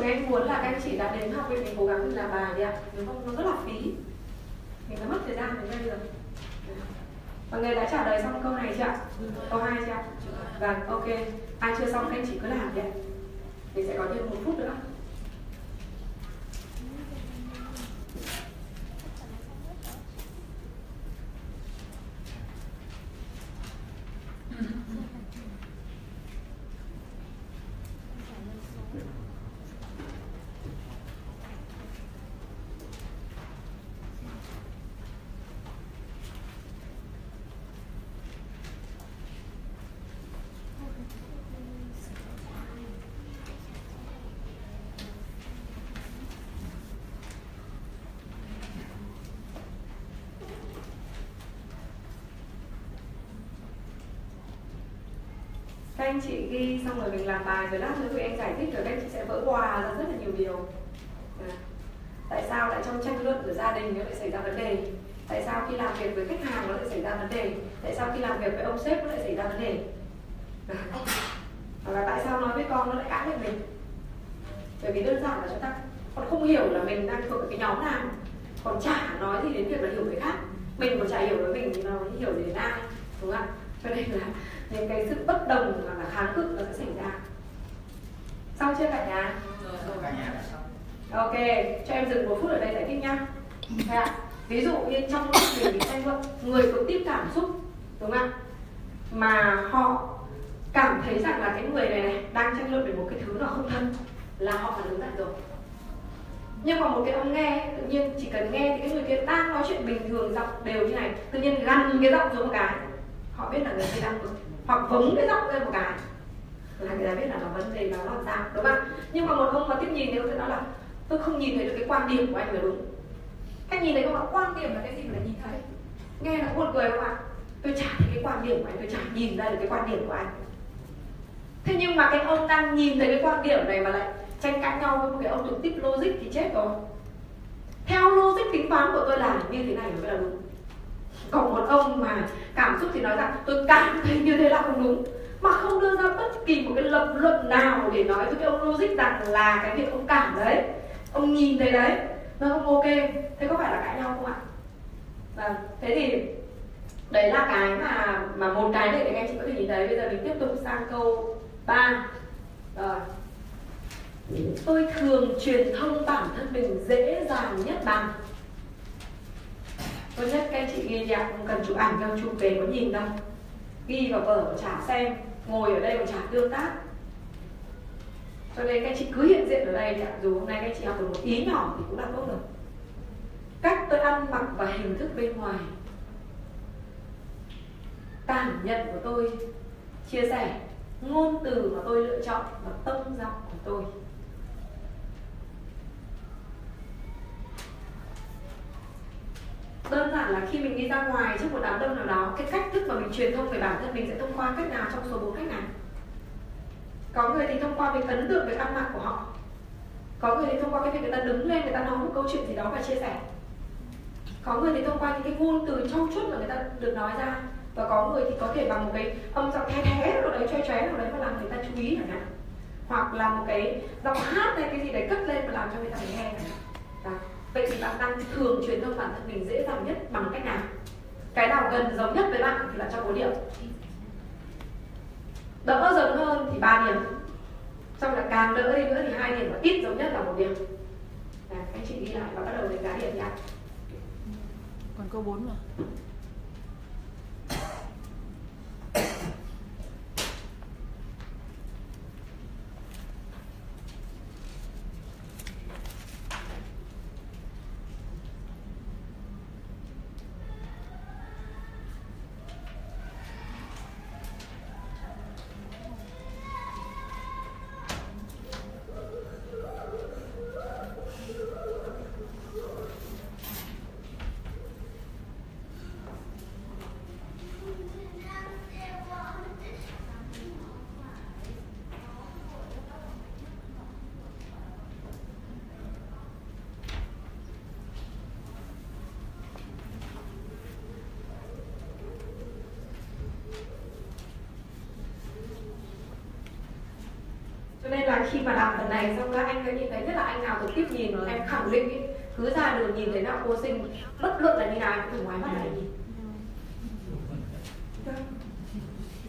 Tụi em muốn là các anh chị đã đến học viện mình cố gắng mình làm bài đi ạ. Nếu không nó rất là phí. Mình đã mất thời gian đến đây rồi. Mọi người đã trả lời xong câu này chưa ạ? Câu hai chưa ạ? Vâng, ok. Ai chưa xong các anh chị cứ làm đi ạ. Mình sẽ có thêm một phút nữa các anh chị ghi, xong rồi mình làm bài rồi lát nữa tụi em giải thích rồi các chị sẽ vỡ hòa ra rất là nhiều điều. À. tại sao lại trong tranh luận của gia đình nó lại xảy ra vấn đề? Tại sao khi làm việc với khách hàng nó lại xảy ra vấn đề? Tại sao khi làm việc với ông sếp nó lại xảy ra vấn đề? À. và tại sao nói với con nó lại cãi với mình? Bởi vì đơn giản là chúng ta còn không hiểu là mình đang thuộc cái nhóm nào. Còn chả nói gì đến việc là hiểu người khác. Mình còn chả hiểu với mình thì nó hiểu đến ai, đúng không ạ? Cho nên là những cái sự bất đồng kháng cự nó sẽ xảy ra. Xong chưa cả nhà? Ok cho em dừng một phút ở đây giải thích nhá. À, ví dụ như trong lúc mình bị tranh luận người có tiếp cảm xúc đúng không mà họ cảm thấy rằng là cái người này, này đang tranh luận về một cái thứ nó không thân là họ phản ứng lại rồi. Nhưng mà một cái ông nghe tự nhiên chỉ cần nghe thì cái người kia đang nói chuyện bình thường giọng đều như này tự nhiên gằn cái giọng xuống một cái. Họ biết là người kia đang bực hoặc vống cái góc lên một cái. Là người ta biết là nó vấn đề nó làm sao, đúng không nhưng mà một ông mà tiếp nhìn thì ông sẽ nói là tôi không nhìn thấy được cái quan điểm của anh là đúng. Anh nhìn thấy không ạ? Quan điểm là cái gì mà nhìn thấy? Nghe nó buồn cười không ạ? Tôi chả thấy cái quan điểm của anh, tôi chả nhìn ra được cái quan điểm của anh. Thế nhưng mà cái ông đang nhìn thấy cái quan điểm này mà lại tranh cãi nhau với một cái ông trực tiếp logic thì chết rồi. Theo logic tính toán của tôi là như thế này mới là đúng còn một ông mà cảm xúc thì nói rằng, tôi cảm thấy như thế là không đúng. Mà không đưa ra bất kỳ một cái lập luận nào để nói với cái ông logic rằng là cái việc ông cảm đấy, ông nhìn thấy đấy nó không ok, thế có phải là cãi nhau không ạ? Vâng thế thì đấy là cái mà mà một cái để các anh chị có thể nhìn thấy. Bây giờ mình tiếp tục sang câu 3 rồi. Tôi thường truyền thông bản thân mình dễ dàng nhất bằng tốt nhất các anh chị ghi nhạc không cần chụp ảnh đâu chụp về có nhìn đâu. Ghi vào vở chả xem, ngồi ở đây còn chả tương tác. Cho nên các anh chị cứ hiện diện ở đây dù hôm nay các anh chị học được một ý nhỏ thì cũng là tốt rồi. Cách tôi ăn mặc và hình thức bên ngoài. Cảm nhận của tôi, chia sẻ, ngôn từ mà tôi lựa chọn và tông giọng của tôi. Đơn giản là khi mình đi ra ngoài trước một đám đông nào đó, cái cách thức mà mình truyền thông về bản thân mình sẽ thông qua cách nào trong số bốn cách này? Có người thì thông qua việc ấn tượng về ăn mặc của họ. Có người thì thông qua cái việc người ta đứng lên, người ta nói một câu chuyện gì đó và chia sẻ. Có người thì thông qua những cái ngôn từ trong chút mà người ta được nói ra. Và có người thì có thể bằng một cái âm giọng the thế nào đấy choe choé nào đấy mà làm người ta chú ý chẳng hạn. Hoặc là một cái giọng hát hay cái gì đấy cất lên mà làm cho người ta phải nghe này vậy thì bạn đang thường truyền thông bản thân mình dễ dàng nhất bằng cách nào? Cái nào gần giống nhất với bạn thì bạn cho bốn điểm. Đỡ giống hơn thì ba điểm. Xong là càng đỡ đi nữa thì hai điểm và ít giống nhất là một điểm. À, anh chị đi lại và bắt đầu đánh giá điểm nha. Còn câu 4 mà. Khi mà làm phần này xong các anh có nhìn thấy nhất là anh nào trực tiếp nhìn em khẳng định ý, cứ ra đường nhìn thấy nào cô sinh bất luận là như nào cũng phải ngoái mắt lại nhìn.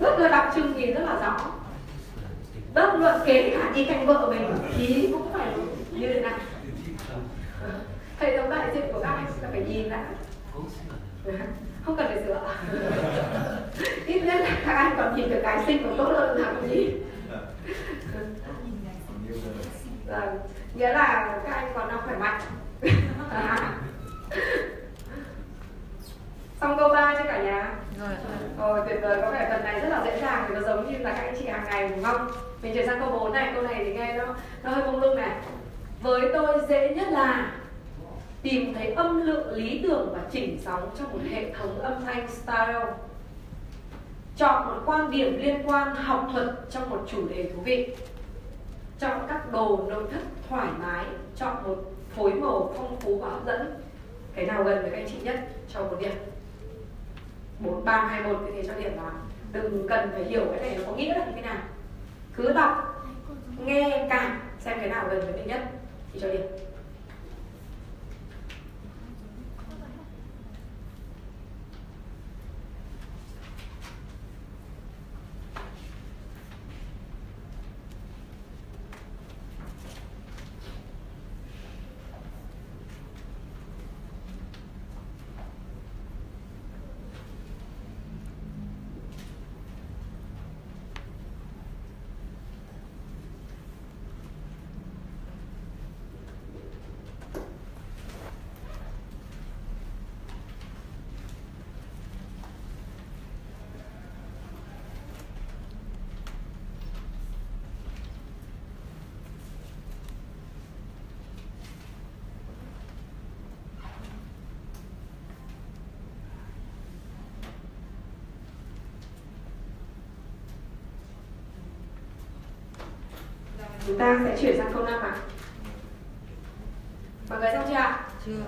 Rất là đặc trưng nhìn rất là rõ. Bất luận kể cả đi cạnh vợ mình thì cũng phải như thế này thầy giống đại diện của các anh phải nhìn lại không cần phải sửa ít nhất là các anh còn nhìn được cái sinh của tốt hơn là cái gì Vâng, nghĩa là các anh còn đang khỏe mạnh Xong câu 3 chưa cả nhà? Rồi Rồi, tuyệt vời, có vẻ phần này rất là dễ dàng Nó giống như là các anh chị hàng ngày đúng không? Mình chuyển sang câu 4 này, câu này thì nghe nó, nó hơi mông lung này Với tôi dễ nhất là tìm thấy âm lượng lý tưởng và chỉnh sóng trong một hệ thống âm thanh style chọn một quan điểm liên quan học thuật trong một chủ đề thú vị. Chọn các đồ nội thất thoải mái, chọn một phối màu phong phú và hấp dẫn. Cái nào gần với các anh chị nhất? Cho một điểm. Bốn, ba, hai, một thì cho điểm vào đừng cần phải hiểu cái này nó có nghĩa là như thế nào. Cứ đọc, nghe cảm xem cái nào gần với mình nhất, thì cho điểm. Chúng ta sẽ chuyển sang câu 5 ạ. Mọi người xong chưa ạ? Chưa.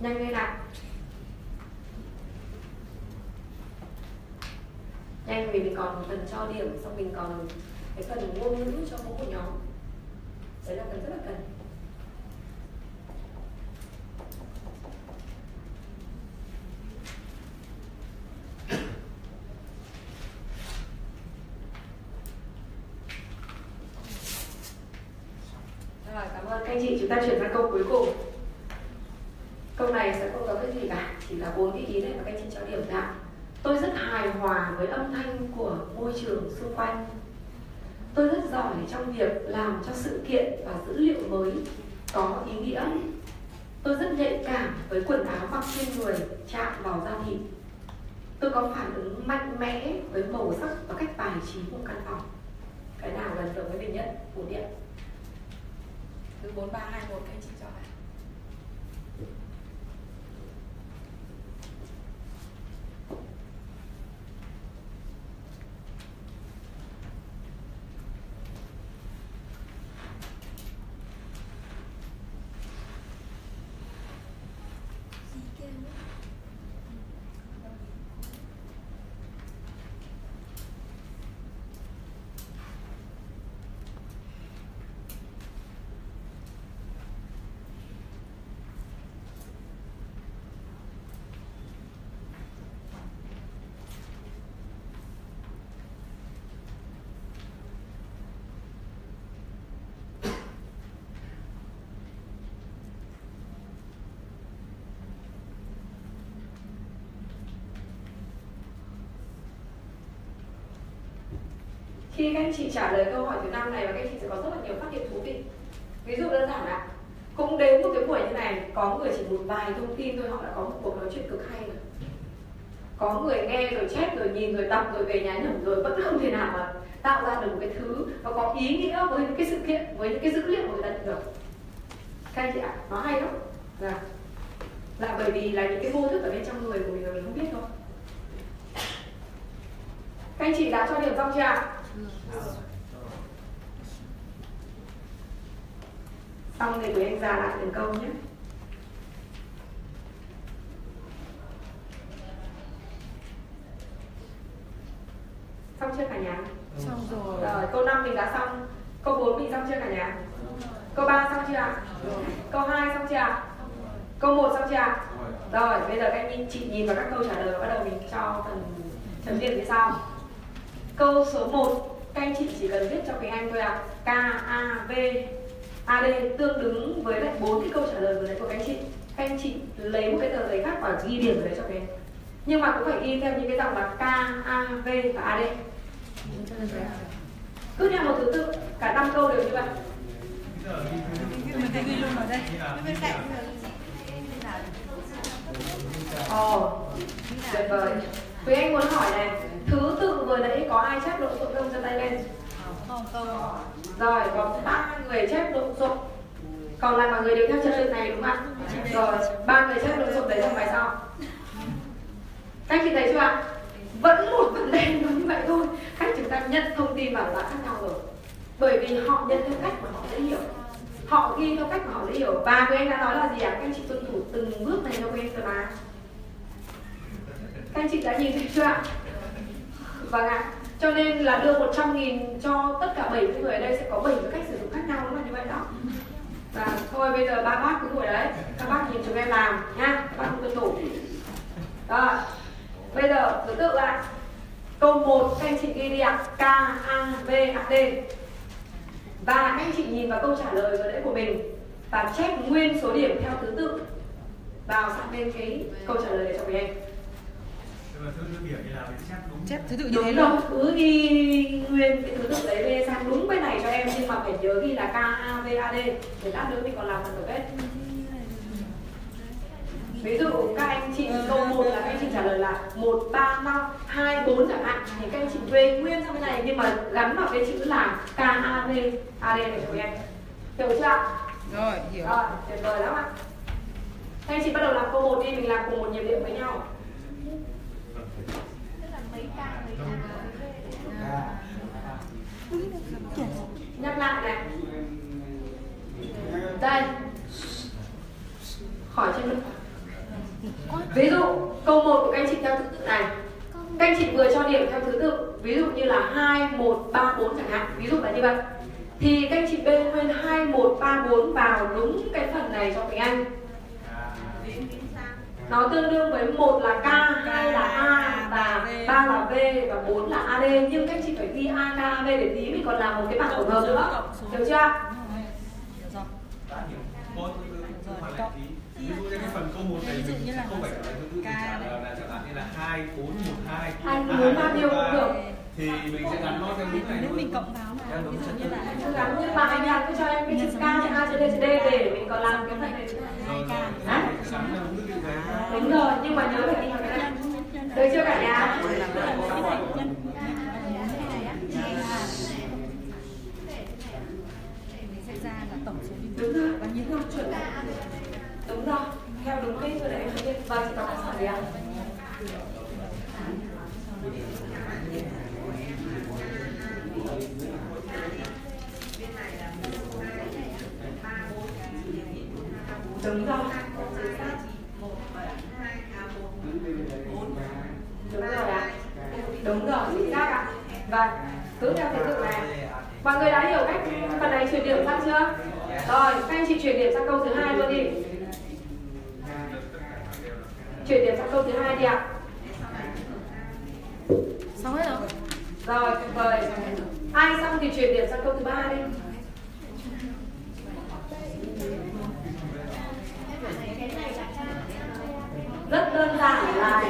Nhanh lên nào nhanh vì mình còn phần cho điểm xong mình còn cái phần ngôn ngữ cho mỗi một nhóm đấy là phần rất là cần anh chị chúng ta chuyển sang câu cuối cùng câu này sẽ không có cái gì cả chỉ là bốn cái ý này mà các anh chị cho điểm ra tôi rất hài hòa với âm thanh của môi trường xung quanh tôi rất giỏi trong việc làm cho sự kiện và dữ liệu mới có ý nghĩa tôi rất nhạy cảm với quần áo mặc trên người chạm vào da thịt. Tôi có phản ứng mạnh mẽ với màu sắc và cách bài trí của căn phòng. Cái nào gần giống với mình nhất? Bốn điện. Thứ bốn, ba, hai, một, các anh chị chọn ạ. Khi các anh chị trả lời câu hỏi thứ năm này và các anh chị sẽ có rất là nhiều phát hiện thú vị. Ví dụ đơn giản ạ, cũng đến một cái buổi như này, có người chỉ một vài thông tin thôi, họ đã có một cuộc nói chuyện cực hay rồi. Có người nghe rồi chép rồi nhìn rồi đọc rồi về nhà nhẩm rồi, vẫn không thể nào mà tạo ra được một cái thứ nó có ý nghĩa với những cái sự kiện, với những cái dữ liệu mà người ta nhận được. Các anh chị ạ, nó hay lắm. Là là bởi vì là những cái vô thức ở bên trong người của mình mà mình không biết thôi. Các anh chị đã cho điểm xong chưa ạ? Xong thì tụi em ra lại từng câu nhé. Xong chưa cả nhà? Xong rồi. Rồi câu 5 mình đã xong. Câu 4 mình xong chưa cả nhà? Câu 3 xong chưa ạ? Câu 2 xong chưa ạ? Câu 1 xong chưa ạ? Rồi bây giờ các anh nhìn- chị nhìn vào các câu trả lời và bắt đầu mình cho phần chấm điểm như sau câu số 1 các anh chị chỉ cần viết cho Quỳnh Anh thôi ạ. K, A, V, A, D tương ứng với lại bốn cái câu trả lời vừa nãy của các anh chị. Các anh chị lấy một cái tờ giấy khác và ghi điểm vào đấy cho Quỳnh em nhưng mà cũng phải ghi theo những cái dòng là K, A, V và A, D. Cứ theo một thứ tự, cả năm câu đều như vậy. Mình ồ tuyệt vời. Quý Anh muốn hỏi này, thứ tự vừa nãy có ai chép lộn xộn không? Cho tay lên không không rồi, có ba người chép lộn xộn. Còn lại mọi người đều theo chân tự này, đúng không ạ? Rồi, ba người chép lộn xộn đấy trong bài sau các chị thấy chưa ạ? Vẫn một vấn đề nó như vậy thôi. Cách chúng ta nhận thông tin vào là khác nhau rồi. Bởi vì họ nhận theo cách mà họ dễ hiểu. Họ ghi theo cách mà họ dễ hiểu. Và quý anh đã nói là gì ạ? Các anh chị tuân thủ từng bước này cho quý anh rồi mà các anh chị đã nhìn thấy chưa ạ? Vâng ạ. Cho nên là đưa 100 nghìn cho tất cả 70 người ở đây sẽ có 7 cái cách sử dụng khác nhau, đúng không như vậy đó. Và thôi, bây giờ ba bác cứ ngồi đấy. Các bác nhìn chúng em làm, nha. các bác không tuân thủ rồi bây giờ thứ tự lại câu 1 các anh chị ghi đi ạ. K, A, V, A, D. Và các anh chị nhìn vào câu trả lời vừa nãy của mình và chép nguyên số điểm theo thứ tự vào sang bên cái câu trả lời để cho em chép thứ tự như đúng thế rồi luôn cứ ghi nguyên cái thứ tự đấy về sang đúng bên này cho em nhưng mà phải nhớ ghi là K A V A D để lát nữa mình còn làm phần ở bếp ví dụ các anh chị câu một là các anh chị trả lời là một ba năm hai bốn chẳng hạn thì các anh chị về nguyên sang bên này nhưng mà gắn vào cái chữ là K A V A D để cho em hiểu chưa ạ? rồi hiểu Rồi, tuyệt vời lắm ạ. Các anh chị bắt đầu làm câu 1 đi, mình làm cùng một nhịp điệu với nhau. Nhắc lại này. Đây. Khỏi trên lưng. Ví dụ, câu 1 của các anh chị theo thứ tự này. Các anh chị vừa cho điểm theo thứ tự, ví dụ như là 2, 1, 3, 4 chẳng hạn. Ví dụ là như vậy. Thì các anh chị bên nguyên 2, 1, 3, 4 vào đúng cái phần này cho Quỳnh Anh. Nó tương đương với một là K, hai là A và ba là V và bốn là AD nhưng các chị phải ghi A, K, A, V để tí mình còn làm một cái bảng tổng hợp nữa. Hiểu chưa? ví dụ như cái phần câu một này mình không phải trả lời tương tự K mình trả này. lời là chẳng hạn như là hai bốn một hai Hai bốn bao nhiêu cũng được. thì mình sẽ gắn nó theo hướng này nếu luôn mình cộng vào gắng nhưng mà anh cứ cho em cái chữ K A chữ D chữ D để mình còn làm cái phần này đúng rồi nhưng mà nhớ phải đi cái này được chưa cả nhà sẽ ra đúng rồi chuẩn đúng rồi theo đúng cái chỗ đấy em biết và chị có cách gì ạ đúng rồi. Đúng rồi ạ đúng rồi chính xác ạ và cứ theo thứ tự này mọi người đã hiểu cách phần này chuyển điểm sang chưa rồi các anh chị chuyển điểm sang câu thứ hai luôn đi chuyển điểm sang câu thứ hai đi ạ xong hết rồi rồi, tuyệt vời. Ai xong thì chuyển điểm sang câu thứ ba đi. Rất đơn giản là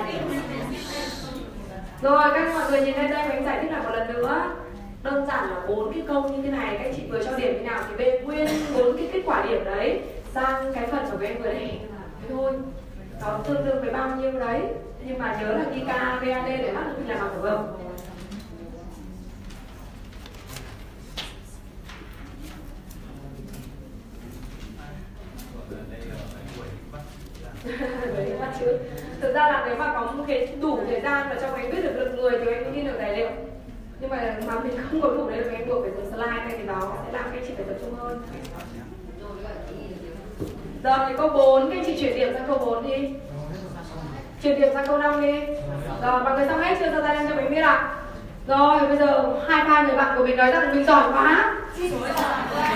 rồi, các mọi người nhìn lên đây, mình giải thích lại một lần nữa. Đơn giản là bốn cái câu như thế này. Các chị vừa cho điểm như nào thì về nguyên bốn cái kết quả điểm đấy. Sang cái phần của các em vừa này thôi. Nó tương đương với bao nhiêu đấy? Nhưng mà nhớ là ghi k vad để bắt được mình làm bằng vâng đấy bắt chước thực ra là nếu mà có một cái đủ thời gian và cho anh biết được lượng người thì anh mới ghi được tài liệu. Nhưng mà mà mình không có đủ đấy thì anh buộc phải dùng slide hay thì đó sẽ làm các anh chị phải tập trung hơn. Giờ thì câu 4 các anh chị chuyển điểm sang câu 4 đi. Chuyển điểm sang câu 5 đi. Rồi mọi người xong hết chưa? Ra tay lên cho mình biết ạ. Rồi bây giờ hai ba người bạn của mình nói rằng mình giỏi quá Mình giỏi quá.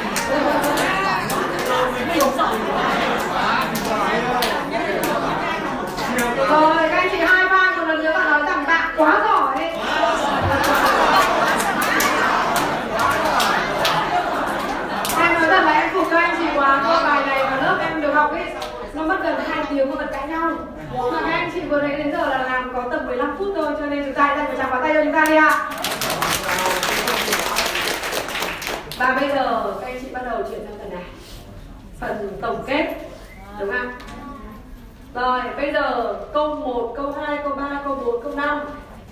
Rồi, hai ba một lần nữa bạn quá giỏi em nói thật là em phục anh chị quá bài này mà lớp em được học ấy. Nó mất gần hai tiếng mà vẫn cãi nhau. Mà các anh chị vừa nãy đến giờ là làm có tầm 15 phút thôi cho nên chúng ta hãy dành một tràng pháo tay cho chúng ta đi ạ. Và bây giờ các anh chị bắt đầu chuyển sang phần này. Phần tổng kết đúng không? Rồi bây giờ câu 1, câu 2, câu 3, câu 4, câu 5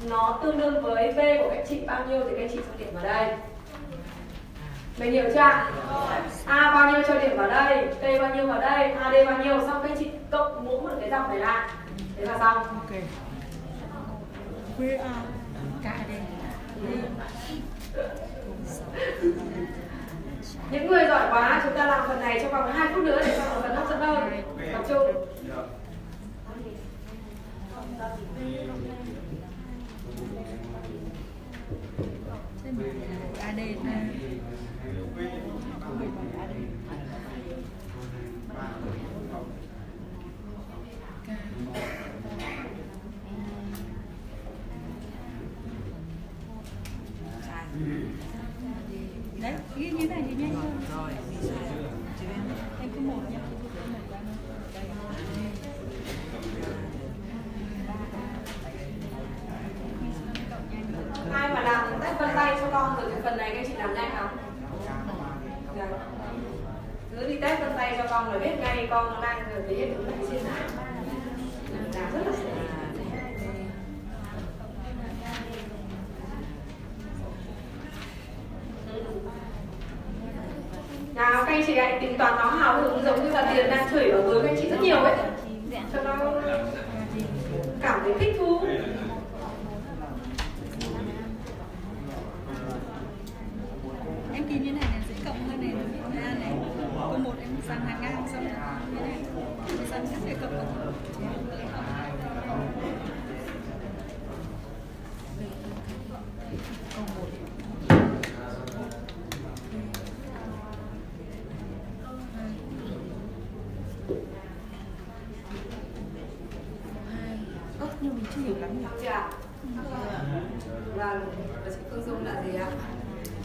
nó tương đương với V của các chị bao nhiêu thì các chị cho điểm vào đây. Mình hiểu chưa ạ? A bao nhiêu cho điểm vào đây, T bao nhiêu vào đây, AD bao nhiêu. Xong các chị cộng mỗi một cái dòng này lại. Thế là xong. Ok. Cả đây Những người giỏi quá chúng ta làm phần này trong vòng 2 phút nữa để cho phần hấp dẫn hơn. Tập trung trên này là AD này you ghi như này thì nhanh hơn rồi em có một nhá Em một ra nữa. Ai mà làm test vân tay cho con rồi thì phần này các chị làm nhanh không? Dạ. Cứ đi test vân tay cho con rồi biết ngay con nó đang rồi thì hết được lại xin nào Làm rất là dễ Nào các anh chị hãy tính toán nó hào hứng giống như là tiền đang chửi ở với các anh chị rất nhiều ấy. Cho nó cảm thấy thích thú em ghi như này là sẽ cộng hơn này là viết ra này câu một em sang hàng ngang xong rồi như này xong sẽ cộng vào ơ nhưng mình chưa hiểu lắm nhỉ Chị ạ Vâng, và chị Phương Dung là gì ạ?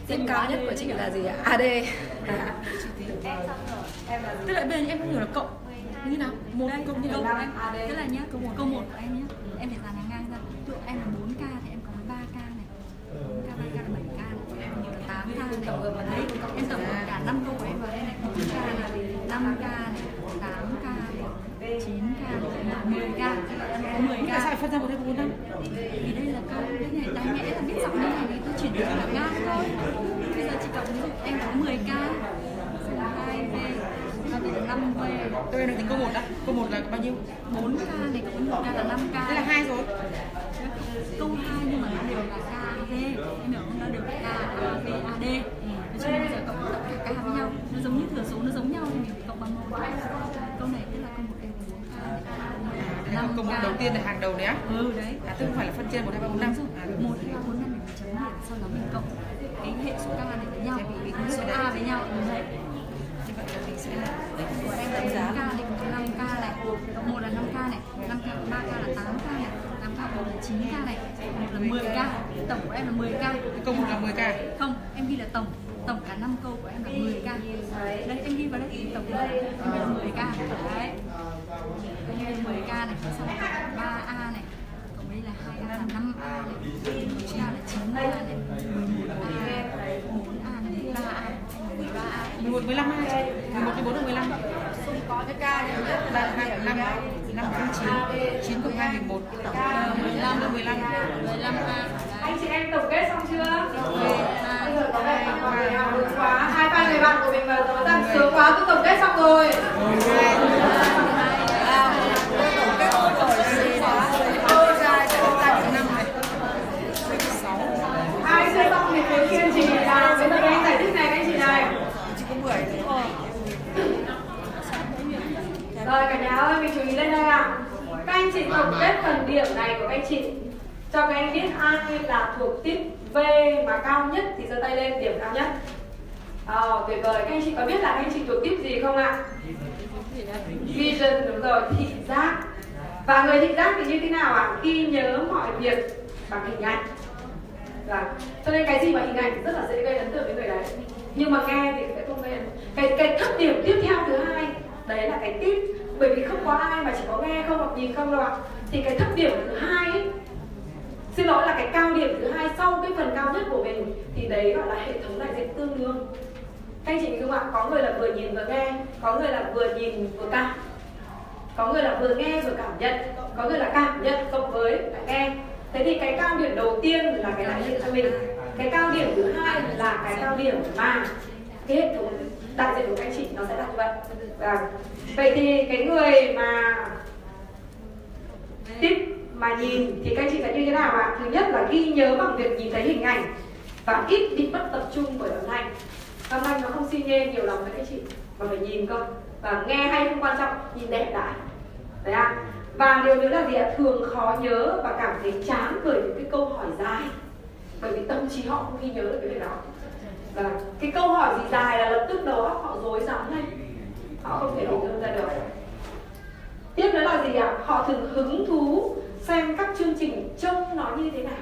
Điểm cao nhất của chị là gì ạ? À AD tiên là hàng đầu đấy á. Ừ đấy. À tức không phải là phân trên một hai ba bốn năm. À một hai bốn năm mình chấm điểm sau đó mình cộng cái hệ số các này với nhau. Vì cái số a với nhau. Đúng đấy. Như vậy là mình sẽ là của em đánh giá. K này năm k này. Một là năm k này. Năm k ba k là tám k này. Tám k bốn là chín k này. Một là 10 k tổng của em là 10 k câu một là 10 k không em ghi là tổng. Tổng cả năm câu của em là 10 k đấy. Em ghi vào đây. Tổng là 10 k đấy. 10k này. Xong. 3A này còn đây là 2A là 5A này 9A là 9A này 11A này 4A này 3A 13A 11 15A chứ 11 14 là 15 có cái ca này là 5 5 9 9 cộng 2 11 tổng là 15 15 15 A anh chị em tổng kết xong chưa? Quá, hai ba người bạn của mình mà tớ đang sướng quá, tôi tổng kết xong rồi. Chú ý lên đây ạ. Các anh chị tổng kết phần điểm này của các anh chị. Cho các anh biết ai là thuộc tiếp V mà cao nhất thì giơ tay lên điểm cao nhất. Ờ, tuyệt vời. Các anh chị có biết là các anh chị thuộc tiếp gì không ạ? Vision đúng rồi, thị giác. Và người thị giác thì như thế nào ạ? Ghi nhớ mọi việc bằng hình ảnh. Vâng. Cho nên cái gì mà hình ảnh rất là dễ gây ấn tượng với người đấy. Nhưng mà nghe thì sẽ không gây ấn Cái cái thấp điểm tiếp theo thứ hai đấy là cái tip bởi vì không có ai mà chỉ có nghe không hoặc nhìn không đâu ạ. Thì cái thấp điểm thứ hai ấy, xin lỗi là cái cao điểm thứ hai sau cái phần cao nhất của mình thì đấy gọi là hệ thống đại diện tương đương. Các anh chị không ạ? Có người là vừa nhìn vừa nghe có người là vừa nhìn vừa cảm. Có người là vừa nghe vừa cảm nhận có người là cảm nhận cộng với lại nghe. Thế thì cái cao điểm đầu tiên là cái đại diện cho mình. Cái cao điểm thứ hai là cái cao điểm mà cái hệ thống đại diện của các anh chị nó sẽ là như vậy. Vâng. vậy thì cái người mà tiếp mà nhìn thì các chị sẽ như thế nào ạ? Thứ nhất là ghi nhớ bằng việc nhìn thấy hình ảnh và ít bị mất tập trung bởi âm thanh. Âm thanh nó không xi nhê nhiều lắm với các chị, mà phải nhìn cơ. Và nghe hay không quan trọng, nhìn đẹp đã đấy ạ. Và điều nữa là gì ạ? Thường khó nhớ và cảm thấy chán bởi những cái câu hỏi dài. Bởi vì tâm trí họ không ghi nhớ được cái việc đó. Và cái câu hỏi gì dài là lập tức đầu óc họ rối rắm này họ không thể hình dung ra được tiếp nữa là gì ạ? Họ thường hứng thú xem các chương trình trông nó như thế nào.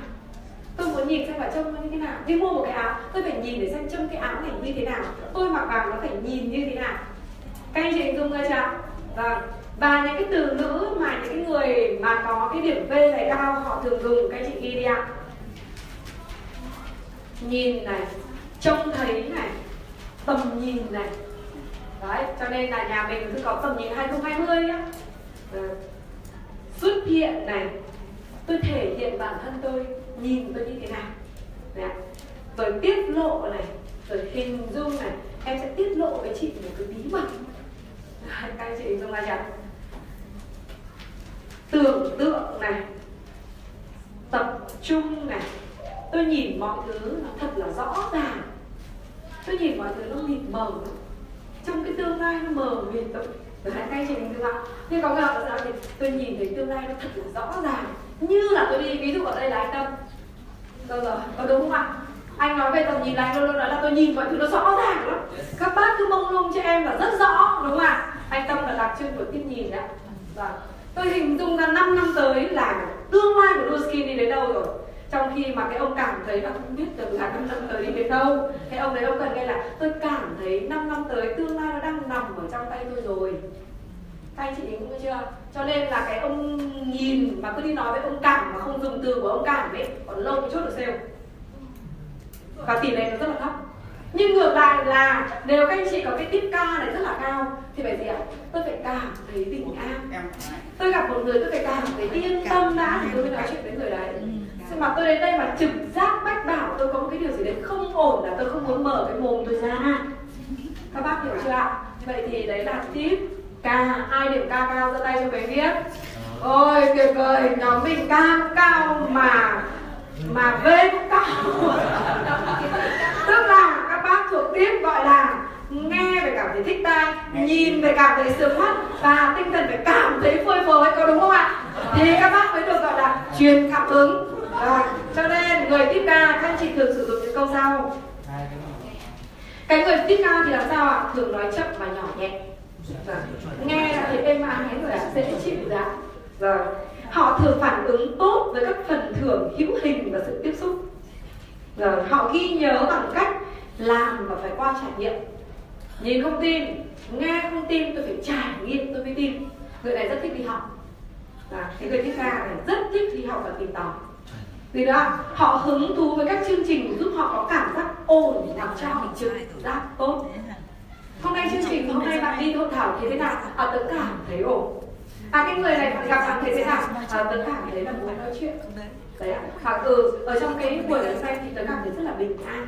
Tôi muốn nhìn xem là trông nó như thế nào. Đi mua một cái áo, tôi phải nhìn để xem trông cái áo này như thế nào. Tôi mặc vào nó phải nhìn như thế nào. Các anh chị hình dung ra chưa vâng. và những cái từ ngữ mà những cái người mà có cái điểm V này cao, họ thường dùng, các anh chị ghi đi ạ. Nhìn này, trông thấy này, tầm nhìn này đấy, cho nên là nhà mình cứ có tầm nhìn 2020 nhá Ờ. xuất hiện này, tôi thể hiện bản thân tôi, nhìn tôi như thế nào đấy. rồi tiết lộ này, rồi hình dung này em sẽ tiết lộ với chị một cái bí mật các anh chị hình dung ra chưa tưởng tượng này, tập trung này tôi nhìn mọi thứ nó thật là rõ ràng tôi nhìn mọi thứ nó mịt mờ lắm trong cái tương lai nó mờ mịt tôi hai tay trên tương lai nhưng có người họ sao thì tôi nhìn thấy tương lai nó thật là rõ ràng, như là tôi đi ví dụ ở đây là anh tâm. Rồi rồi có đúng không ạ? Anh nói về tầm nhìn là anh luôn luôn nói là tôi nhìn mọi thứ nó rõ ràng lắm. Các bác cứ mông lung cho em là rất rõ, đúng không ạ? Anh tâm là đặc trưng của tiếp nhìn đấy và vâng. tôi hình dung ra 5 năm tới là tương lai của Luskin đi đến đâu rồi? Trong khi mà cái ông cảm thấy là không biết được là 5 năm tới đi đến đâu cái ông đấy ông cần nghe là tôi cảm thấy 5 năm tới tương lai nó đang nằm ở trong tay tôi rồi. Các anh chị cũng chưa? Cho nên là cái ông nhìn mà cứ đi nói với ông cảm mà không dùng từ của ông cảm ấy còn lâu một chút được sale và tỷ lệ nó rất là thấp. Nhưng ngược lại là nếu các anh chị có cái tiếp ca này rất là cao thì phải gì ạ? Tôi phải cảm thấy bình an. Tôi gặp một người tôi phải cảm thấy yên tâm đã thì tôi mới nói chuyện với người đấy mà tôi đến đây mà trực giác bách bảo tôi có một cái điều gì đấy không ổn là tôi không muốn mở cái mồm tôi ra? Các bác hiểu chưa ạ? Vậy thì đấy là tip ca ai điểm ca cao ra tay cho bé viết ôi, tuyệt vời, nhóm mình ca cao mà mà v cũng cao. Tức là các bác thuộc tiếp gọi là nghe phải cảm thấy thích tai, nhìn phải cảm thấy sướng mắt và tinh thần phải cảm thấy phơi phới, có đúng không ạ? Thì các bác mới được gọi là truyền cảm hứng rồi cho nên người tiếp ca các anh chị thường sử dụng những câu sau cái người tiếp ca thì làm sao ạ? Thường nói chậm và nhỏ nhẹ. Rồi. nghe đã thấy êm ái rồi ạ dễ chịu rồi ạ rồi họ thường phản ứng tốt với các phần thưởng hữu hình và sự tiếp xúc. Rồi họ ghi nhớ bằng cách làm và phải qua trải nghiệm. Nhìn không tin nghe không tin tôi phải trải nghiệm tôi mới tin. Người này rất thích đi học. À, cái người tiếp ca này rất thích đi học và tìm tòi vì đó họ hứng thú với các chương trình giúp họ có cảm giác ổn làm cho mình trực giác tốt. Hôm nay chương trình hôm nay bạn đi hội thảo thì thế nào? À, tớ cảm thấy ổn. À cái người này gặp bạn thấy thế nào? À, tớ cảm thấy là muốn nói chuyện. Đấy ạ. Hoặc ừ ở trong cái buổi lần xem thì tớ cảm thấy rất là bình an.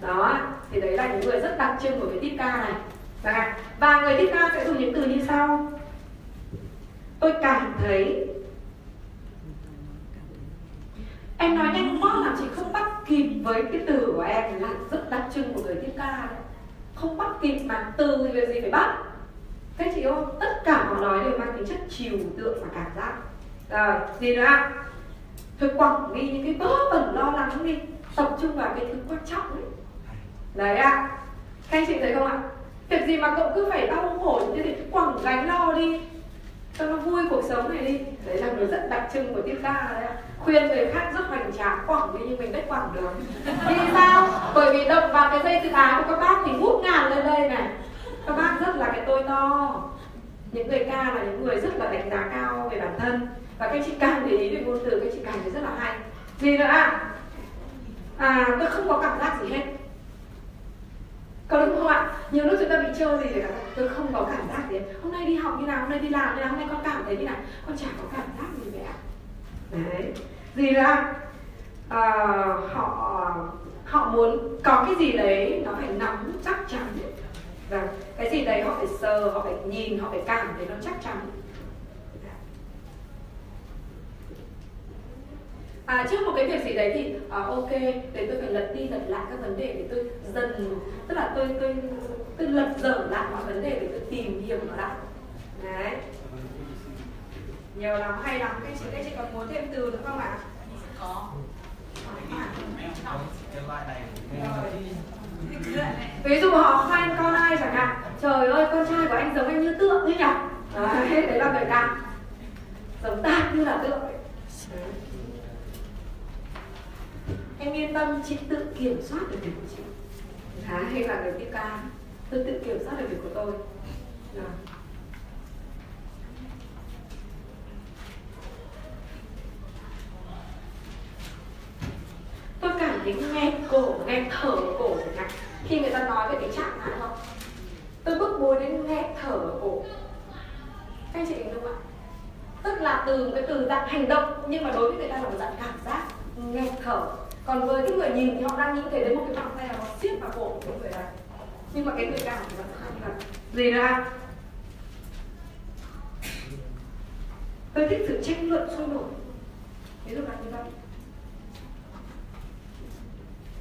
Đó thì đấy là những người rất đặc trưng của cái tiếp ca này. Và, và người tiếp ca sẽ dùng những từ như sau. Tôi cảm thấy em nói nhanh quá làm chị không bắt kịp với cái từ của em là rất đặc trưng của người tiết ca đấy. Không bắt kịp mà từ thì việc gì phải bắt? Các chị không tất cả mọi nói đều mang tính chất chiều tượng và cảm giác. Rồi, gì nữa ạ? Thôi quẳng đi những cái vớ vẩn lo lắng đi. Tập trung vào cái thứ quan trọng ấy. Đấy ạ. Các anh chị thấy không ạ? Việc gì mà cậu cứ phải đau khổ như thế quẳng gánh lo đi cho nó vui cuộc sống này đi. Đấy là người rất đặc trưng của tiết ca đấy khuyên người khác rất hoành tráng, quẳng đi, nhưng mình biết quẳng được. Vì sao? Bởi vì động vào cái dây tự ái của các bác thì ngút ngàn lên đây này. Các bác rất là cái tôi to. Những người ca là những người rất là đánh giá cao về bản thân. Và các chị càng để ý về ngôn từ các chị càng thấy rất là hay. Gì nữa ạ à tôi không có cảm giác gì hết có đúng không ạ? Nhiều lúc chúng ta bị chơi gì để cả tôi không có cảm giác gì hôm nay đi học như nào hôm nay đi làm như nào hôm nay con cảm thấy như nào? Con chả có cảm giác gì vậy ạ đấy. Gì là à, ờ, họ họ muốn có cái gì đấy nó phải nắm chắc chắn. Và cái gì đấy họ phải sờ họ phải nhìn họ phải cảm thấy nó chắc chắn. À, trước một cái việc gì đấy thì à, ok để tôi phải lật đi lật lại các vấn đề để tôi dần tức là tôi tôi tôi lật dở lại mọi vấn đề để tôi tìm hiểu nó lại. Đấy. Nhiều lắm hay lắm. Các chị các chị còn muốn thêm từ nữa không ạ? Có. Ví dụ họ khen con ai chẳng hạn. Trời ơi con trai của anh giống anh như tượng như nhỉ? Đấy, đấy là người ta. Giống ta như là tượng em yên tâm chị tự kiểm soát được việc của chị. Đấy, hay là người tiếp ca? Tôi tự kiểm soát được việc của tôi. Đấy. tôi cảm thấy nghẹt cổ nghẹt thở cổ hạn khi người ta nói về cái trạng thái không tôi bức bối đến nghẹt thở cổ. Các anh chị hình dung ạ? Tức là từ cái từ dạng hành động nhưng mà đối với người ta là một dạng cảm giác nghẹt thở còn với cái người nhìn thì họ đang nghĩ thấy đến một cái bàn tay nó siết vào cổ của người này nhưng mà cái người cảm thì vẫn là gì ra tôi thích sự tranh luận sôi nổi. Ví dụ là như vậy.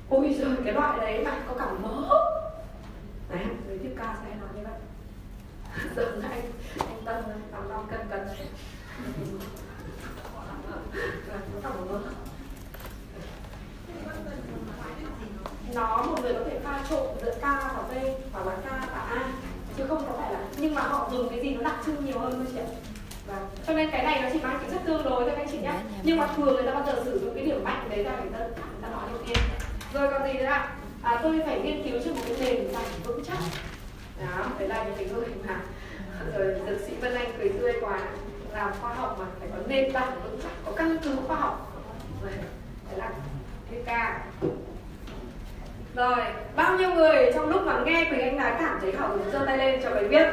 Ôi giời, cái loại đấy bạn có cảm mỡ đấy người tiếp ca sẽ nói như vậy. Giờ anh anh tâm tầm năm cân cân. Này có cả mỡ nó một người có thể pha trộn giữa K và B hoặc là K và A chứ không có phải là nhưng mà họ dùng cái gì nó đặc trưng nhiều hơn thôi chị ạ Vâng. Cho nên cái này nó chỉ mang tính chất tương đối thôi các anh chị nhé. Nhưng mà thường người ta bao giờ sử dụng cái điểm mạnh đấy là người ta, người ta nói đầu tiên. Rồi còn gì nữa ạ? À, tôi phải nghiên cứu cho một cái nền tảng vững chắc. Đó, đấy là những cái người mà rồi dược sĩ Vân Anh cười tươi quá làm khoa học mà phải có nền tảng vững chắc, có căn cứ khoa học. Rồi, đấy là cái ca. Rồi, bao nhiêu người trong lúc mà nghe Quỳnh Anh nói cảm thấy hào hứng giơ tay lên cho mình biết?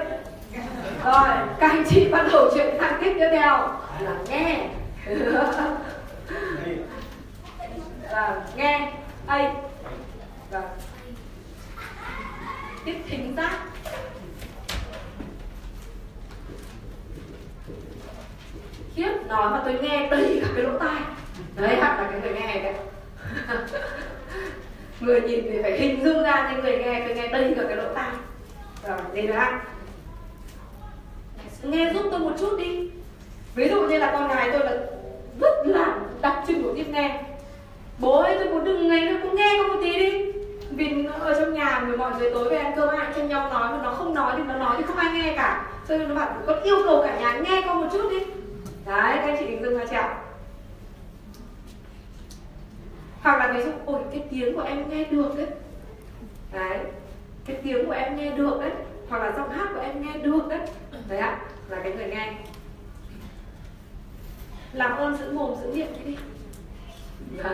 Rồi, các anh chị bắt đầu chuyện sang tiếp tiếp theo. Là nghe. Là ờ, nghe. Đây. Và tiếp thính giác khiếp nói mà tôi nghe đầy cả cái lỗ tai. Đấy hẳn là cái người nghe đấy. người nhìn thì phải hình dung ra nhưng người nghe tôi nghe đây được cái lỗ tai. Rồi gì nữa ạ nghe giúp tôi một chút đi. Ví dụ như là con gái tôi là rất là đặc trưng của tiếp nghe. Bố ơi, tôi muốn đừng ngày nữa, cũng nghe con một tí đi. Vì ở trong nhà người mọi người tối về ăn cơm ai tranh nhau nói, mà nó không nói thì nó nói thì không ai nghe cả. Cho nên nó bảo, con yêu cầu cả nhà nghe con một chút đi. Đấy, các anh chị hình dung ra chưa hoặc là ví dụ, ôi, cái tiếng của em nghe được đấy đấy, cái tiếng của em nghe được đấy hoặc là giọng hát của em nghe được đấy đấy ạ, là cái người nghe. Làm ơn giữ mồm, giữ miệng đi.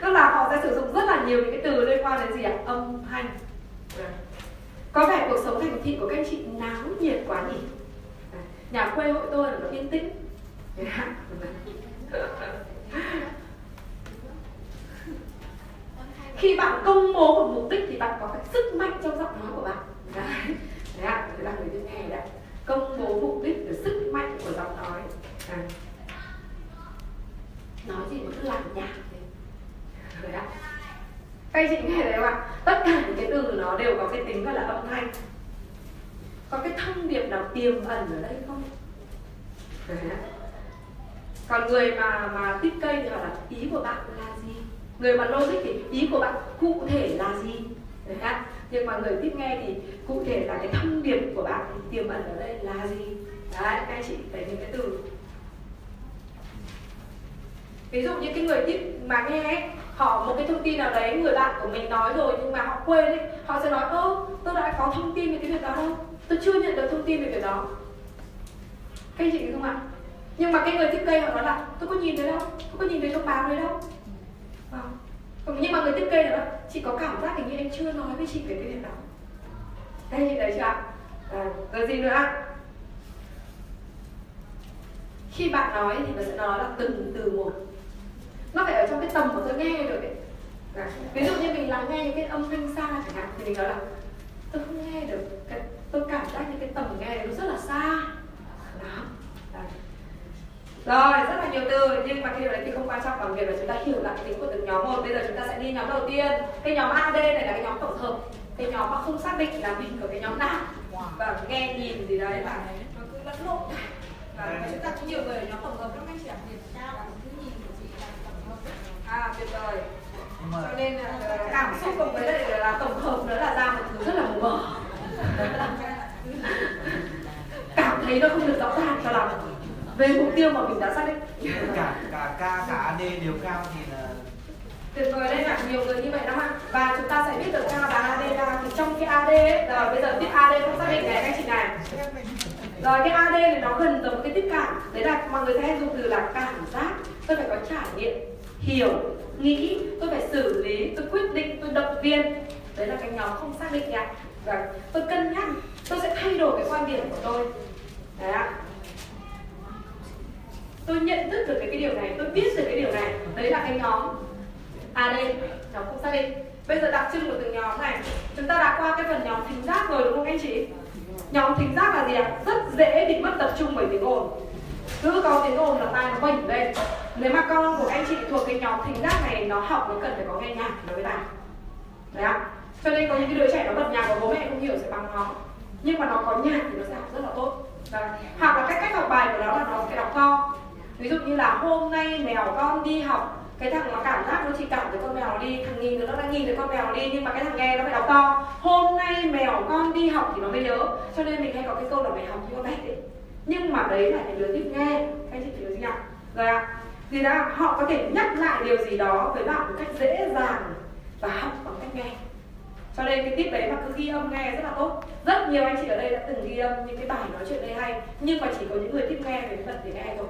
Tức là họ sẽ sử dụng rất là nhiều những cái từ liên quan đến gì ạ? Âm, thanh. Dạ. Có vẻ cuộc sống thành thị của các anh chị náo nhiệt quá nhỉ? Dạ. Nhà quê hội tôi là nó yên tĩnh. Dạ. khi bạn công bố một mục đích thì bạn có cái sức mạnh trong giọng nói của bạn. Đấy. Đấy ạ là người tiếp nghe đấy công bố mục đích và sức mạnh của giọng nói. À. nói gì mà cứ làm nhạc thế. Đấy ạ. Các anh chị nghe thấy không ạ? Tất cả những cái từ nó đều có cái tính gọi là âm thanh. Có cái thông điệp nào tiềm ẩn ở đây không? Đấy ạ. Còn người mà mà tích cây thì họ là ý của bạn là gì? Người mà logic thì ý của bạn cụ thể là gì? Đấy ạ. Nhưng mà người tiếp nghe thì cụ thể là cái thông điệp của bạn thì tiềm ẩn ở đây là gì? Đấy các anh chị phải những cái từ. Ví dụ như cái người tiếp mà nghe ấy, họ một cái thông tin nào đấy người bạn của mình nói rồi nhưng mà họ quên ấy họ sẽ nói ơ tôi đã có thông tin về cái việc đó đâu. Tôi chưa nhận được thông tin về việc đó. Các anh chị thấy không ạ? Nhưng mà cái người tiếp cây họ nói là tôi có nhìn thấy đâu tôi có nhìn thấy trong báo đấy đâu. Ờ, nhưng mà người tiếp cây nữa chị có cảm giác hình như em chưa nói với chị về cái việc đó. Đây chị chưa ạ? À, rồi gì nữa ạ? Khi bạn nói thì mình sẽ nói là từng từ một. Nó phải ở trong cái tầm của tôi nghe được ấy. À, ví dụ như mình lắng nghe những cái âm thanh xa chẳng hạn thì mình nói là tôi không nghe được cái, tôi cảm giác những cái tầm nghe nó rất là xa. Đó rồi rất là nhiều từ. Nhưng mà khi đấy thì không quan trọng bằng việc là chúng ta hiểu lại tính của từng nhóm một. Bây giờ chúng ta sẽ đi nhóm đầu tiên. Cái nhóm AD này là cái nhóm tổng hợp. Cái nhóm mà không xác định là mình ở cái nhóm nào. Và nghe nhìn gì đấy và nó cứ lẫn lộn. Và chúng ta có nhiều người ở nhóm tổng hợp lắm anh chị ạ. À tuyệt vời. Cho nên là cảm xúc cùng với lại là tổng hợp nữa là ra một thứ rất là mù mờ. Cảm thấy nó không được rõ ràng cho lắm về mục tiêu mà mình đã xác định. Cả cả ca cả AD đều cao thì là tuyệt vời đây là nhiều người như vậy lắm ạ. Và chúng ta sẽ biết được ca và AD cao thì trong cái AD ấy, rồi bây giờ tiếp AD không xác định này các chị này. Rồi cái AD thì nó gần giống cái tiếp cảm đấy là mọi người sẽ hay dùng từ là cảm giác. Tôi phải có trải nghiệm hiểu nghĩ tôi phải xử lý tôi quyết định tôi động viên. Đấy là cái nhóm không xác định nha. Và tôi cân nhắc tôi sẽ thay đổi cái quan điểm của tôi. Đấy ạ tôi nhận thức được cái, cái điều này tôi biết được cái điều này. Đấy là cái nhóm. À, AD nhóm không xác định. Bây giờ đặc trưng của từng nhóm này. Chúng ta đã qua cái phần nhóm thính giác rồi đúng không anh chị? Nhóm thính giác là gì ạ? Rất dễ bị mất tập trung bởi tiếng ồn. Cứ có tiếng ồn là tai nó vảnh lên. Nếu mà con của anh chị thuộc cái nhóm thính giác này nó học nó cần phải có nghe nhạc đối với tai đấy ạ. Cho nên có những cái đứa trẻ nó bật nhạc và bố mẹ không hiểu sẽ bằng nó. Nhưng mà nó có nhạc thì nó sẽ học rất là tốt. Đấy. hoặc là cách cách học bài của nó là nó sẽ đọc to ví dụ như là hôm nay mèo con đi học, cái thằng nó cảm giác nó chỉ cảm thấy con mèo đi, thằng nhìn nó đang nhìn thấy con mèo đi, nhưng mà cái thằng nghe nó phải đọc to. Hôm nay mèo con đi học thì nó mới nhớ, cho nên mình hay có cái câu là mày học như con bạch ấy nhưng mà đấy là những đứa tiếp nghe. Các anh chị hiểu chưa ạ rồi ạ. Thì là họ có thể nhắc lại điều gì đó với bạn một cách dễ dàng và học bằng cách nghe. Cho nên cái tip đấy mà cứ ghi âm nghe rất là tốt. Rất nhiều anh chị ở đây đã từng ghi âm những cái bài nói chuyện đây hay, nhưng mà chỉ có những người thích nghe về cái phần để nghe thôi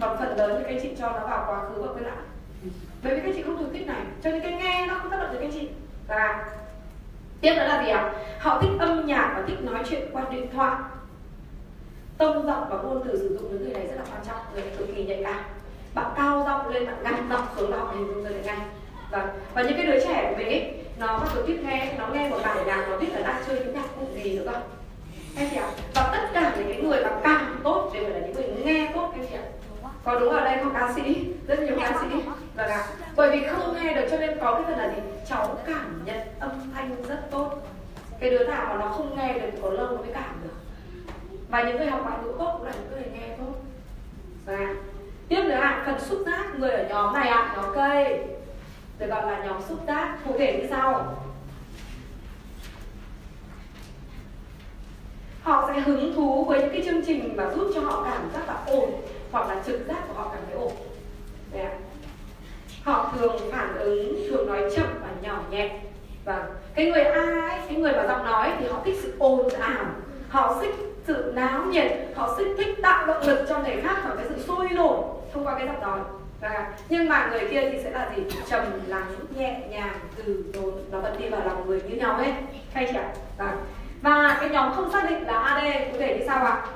còn phần lớn thì các anh chị cho nó vào quá khứ và quên lại. Bởi vì các anh chị không thuộc thích này. Cho nên cái nghe nó không tác động tới các anh chị. Và tiếp nữa là gì ạ? Họ thích âm nhạc và thích nói chuyện qua điện thoại. Tông giọng và ngôn từ sử dụng với người này rất là quan trọng. Người này cực kỳ nhạy cảm. Bạn cao giọng lên, bạn ngăn giọng xuống đó hình dung ra được ngay. Và và những cái đứa trẻ của mình ấy, nó bắt đầu tiếp nghe, nó nghe một bài nhạc, nó biết là đang chơi những nhạc cụ gì nữa không em chị ạ? Và tất cả những cái người mà càng tốt đều phải là những người nghe tốt, em chị ạ có đúng ở đây có ca sĩ? Rất nhiều ca sĩ. Vâng và cả bởi vì không nghe được cho nên có cái phần là gì? Cháu cảm nhận âm thanh rất tốt. Cái đứa nào mà nó không nghe được có lâu mới cảm được. Và những người học ngoại ngữ tốt cũng là những người nghe tốt và vâng tiếp nữa ạ, phần xúc giác người ở nhóm này ạ, nhóm cây. Được gọi là nhóm xúc tác. Cụ thể như sau. Họ sẽ hứng thú với những cái chương trình mà giúp cho họ cảm giác là ổn hoặc là trực giác của họ cảm thấy ổn. Đấy ạ. họ thường phản ứng thường nói chậm và nhỏ nhẹ. Và cái người A ấy, cái người mà giọng nói thì họ thích sự ồn ào. Họ thích sự náo nhiệt họ thích thích tạo động lực cho người khác bằng cái sự sôi nổi thông qua cái giọng nói. Vâng và nhưng mà người kia thì sẽ là gì? Trầm lắng nhẹ nhàng từ tốn. Nó vẫn đi vào lòng người như nhau hết. Hay chị ạ? Vâng. Và, cái nhóm không xác định là AD cụ thể như sao ạ?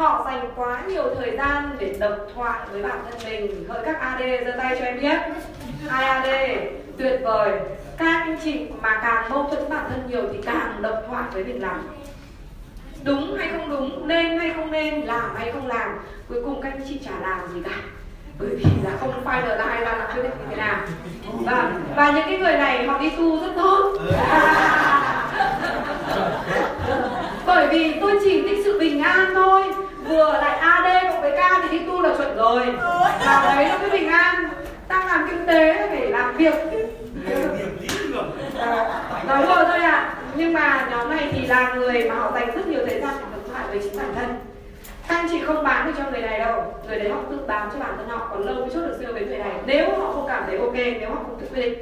Họ dành quá nhiều thời gian để độc thoại với bản thân mình. Hỡi các AD giơ tay cho em biết ai AD tuyệt vời. Các anh chị mà càng mâu thuẫn bản thân nhiều thì càng độc thoại với mình lắm đúng hay không đúng, nên hay không nên, làm hay không làm, cuối cùng các anh chị chả làm gì cả. Bởi vì là không phải là ai làm quyết định như thế nào. Và và những cái người này họ đi tu rất tốt. Bởi vì tôi chỉ thích sự bình an thôi vừa lại AD cộng với K thì đi tu là chuẩn rồi. Và đấy là cái bình an. Đang làm kinh tế phải làm việc. Nói đùa thôi ạ. À. nhưng mà nhóm này thì là người mà họ dành rất nhiều thời gian để đối thoại với chính bản thân. Các anh chị không bán được cho người này đâu. Người đấy họ tự bán cho bản thân họ. Còn lâu mới chốt được sale với người này. Nếu họ không cảm thấy ok nếu họ không tự quyết định.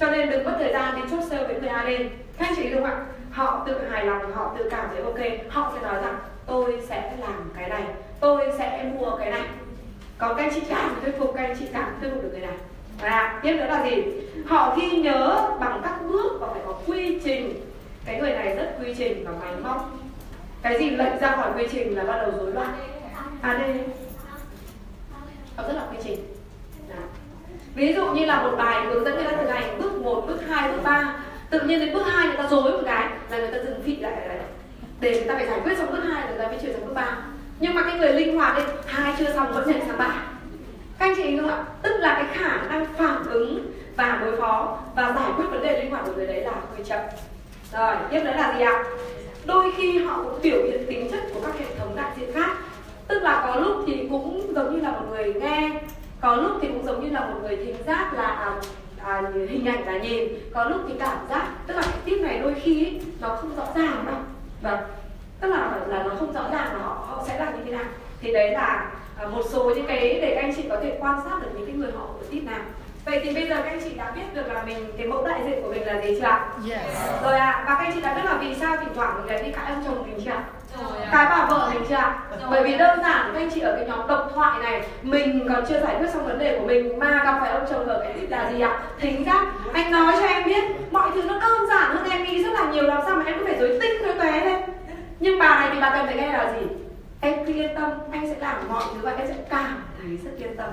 Cho nên đừng mất thời gian đi chốt sale với người A lên các anh chị đúng không ạ? Họ tự hài lòng họ tự cảm thấy ok. Họ sẽ nói rằng tôi sẽ làm cái này. Tôi sẽ mua cái này. Có các anh chị làm, thuyết phục các anh chị làm, thuyết phục được người này. Và tiếp nữa là gì? Họ ghi nhớ bằng các bước và phải có quy trình. Cái người này rất quy trình và máy móc. Cái gì lệch ra khỏi quy trình là bắt đầu rối loạn. AD họ rất là quy trình. Đó. ví dụ như là một bài hướng dẫn người ta thực hành bước 1, bước 2, bước 3 tự nhiên đến bước 2 người ta dối một cái là người ta dừng vị lại đấy để người ta phải giải quyết xong bước hai người ta mới chuyển sang bước ba. nhưng mà cái người linh hoạt ấy hai chưa xong vẫn nhảy sang ba các anh chị không ạ? Tức là cái khả năng phản ứng và đối phó và giải quyết vấn đề linh hoạt của người đấy là hơi chậm. Rồi tiếp nữa là gì ạ? Đôi khi họ cũng biểu hiện tính chất của các hệ thống đại diện khác. Tức là có lúc thì cũng giống như là một người nghe có lúc thì cũng giống như là một người thính giác là à, à, hình ảnh là nhìn có lúc thì cảm giác tức là cái tip này đôi khi ấy, nó không rõ ràng đâu vâng. Tức là là nó không rõ ràng là họ họ sẽ làm như thế nào. Thì đấy là à, một số những cái để các anh chị có thể quan sát được những cái người họ của tip nào. Vậy thì bây giờ các anh chị đã biết được là mình cái mẫu đại diện của mình là gì chưa ạ? Yes. rồi ạ à, và các anh chị đã biết là vì sao thỉnh thoảng mình lại đi cãi ông chồng mình chưa ạ? Cái bà vợ mình chưa ạ? Bởi vì đơn giản các anh chị ở cái nhóm độc thoại này mình còn chưa giải quyết xong vấn đề của mình mà gặp phải ông chồng ở cái tip là gì ạ? Thính giác. Anh nói cho em biết mọi thứ nó đơn giản hơn em nghĩ rất là nhiều làm sao mà em cứ phải dối tinh dối tóe lên nhưng bà này thì bà cần phải nghe là gì? Em cứ yên tâm anh sẽ làm mọi thứ và em sẽ cảm thấy rất yên tâm.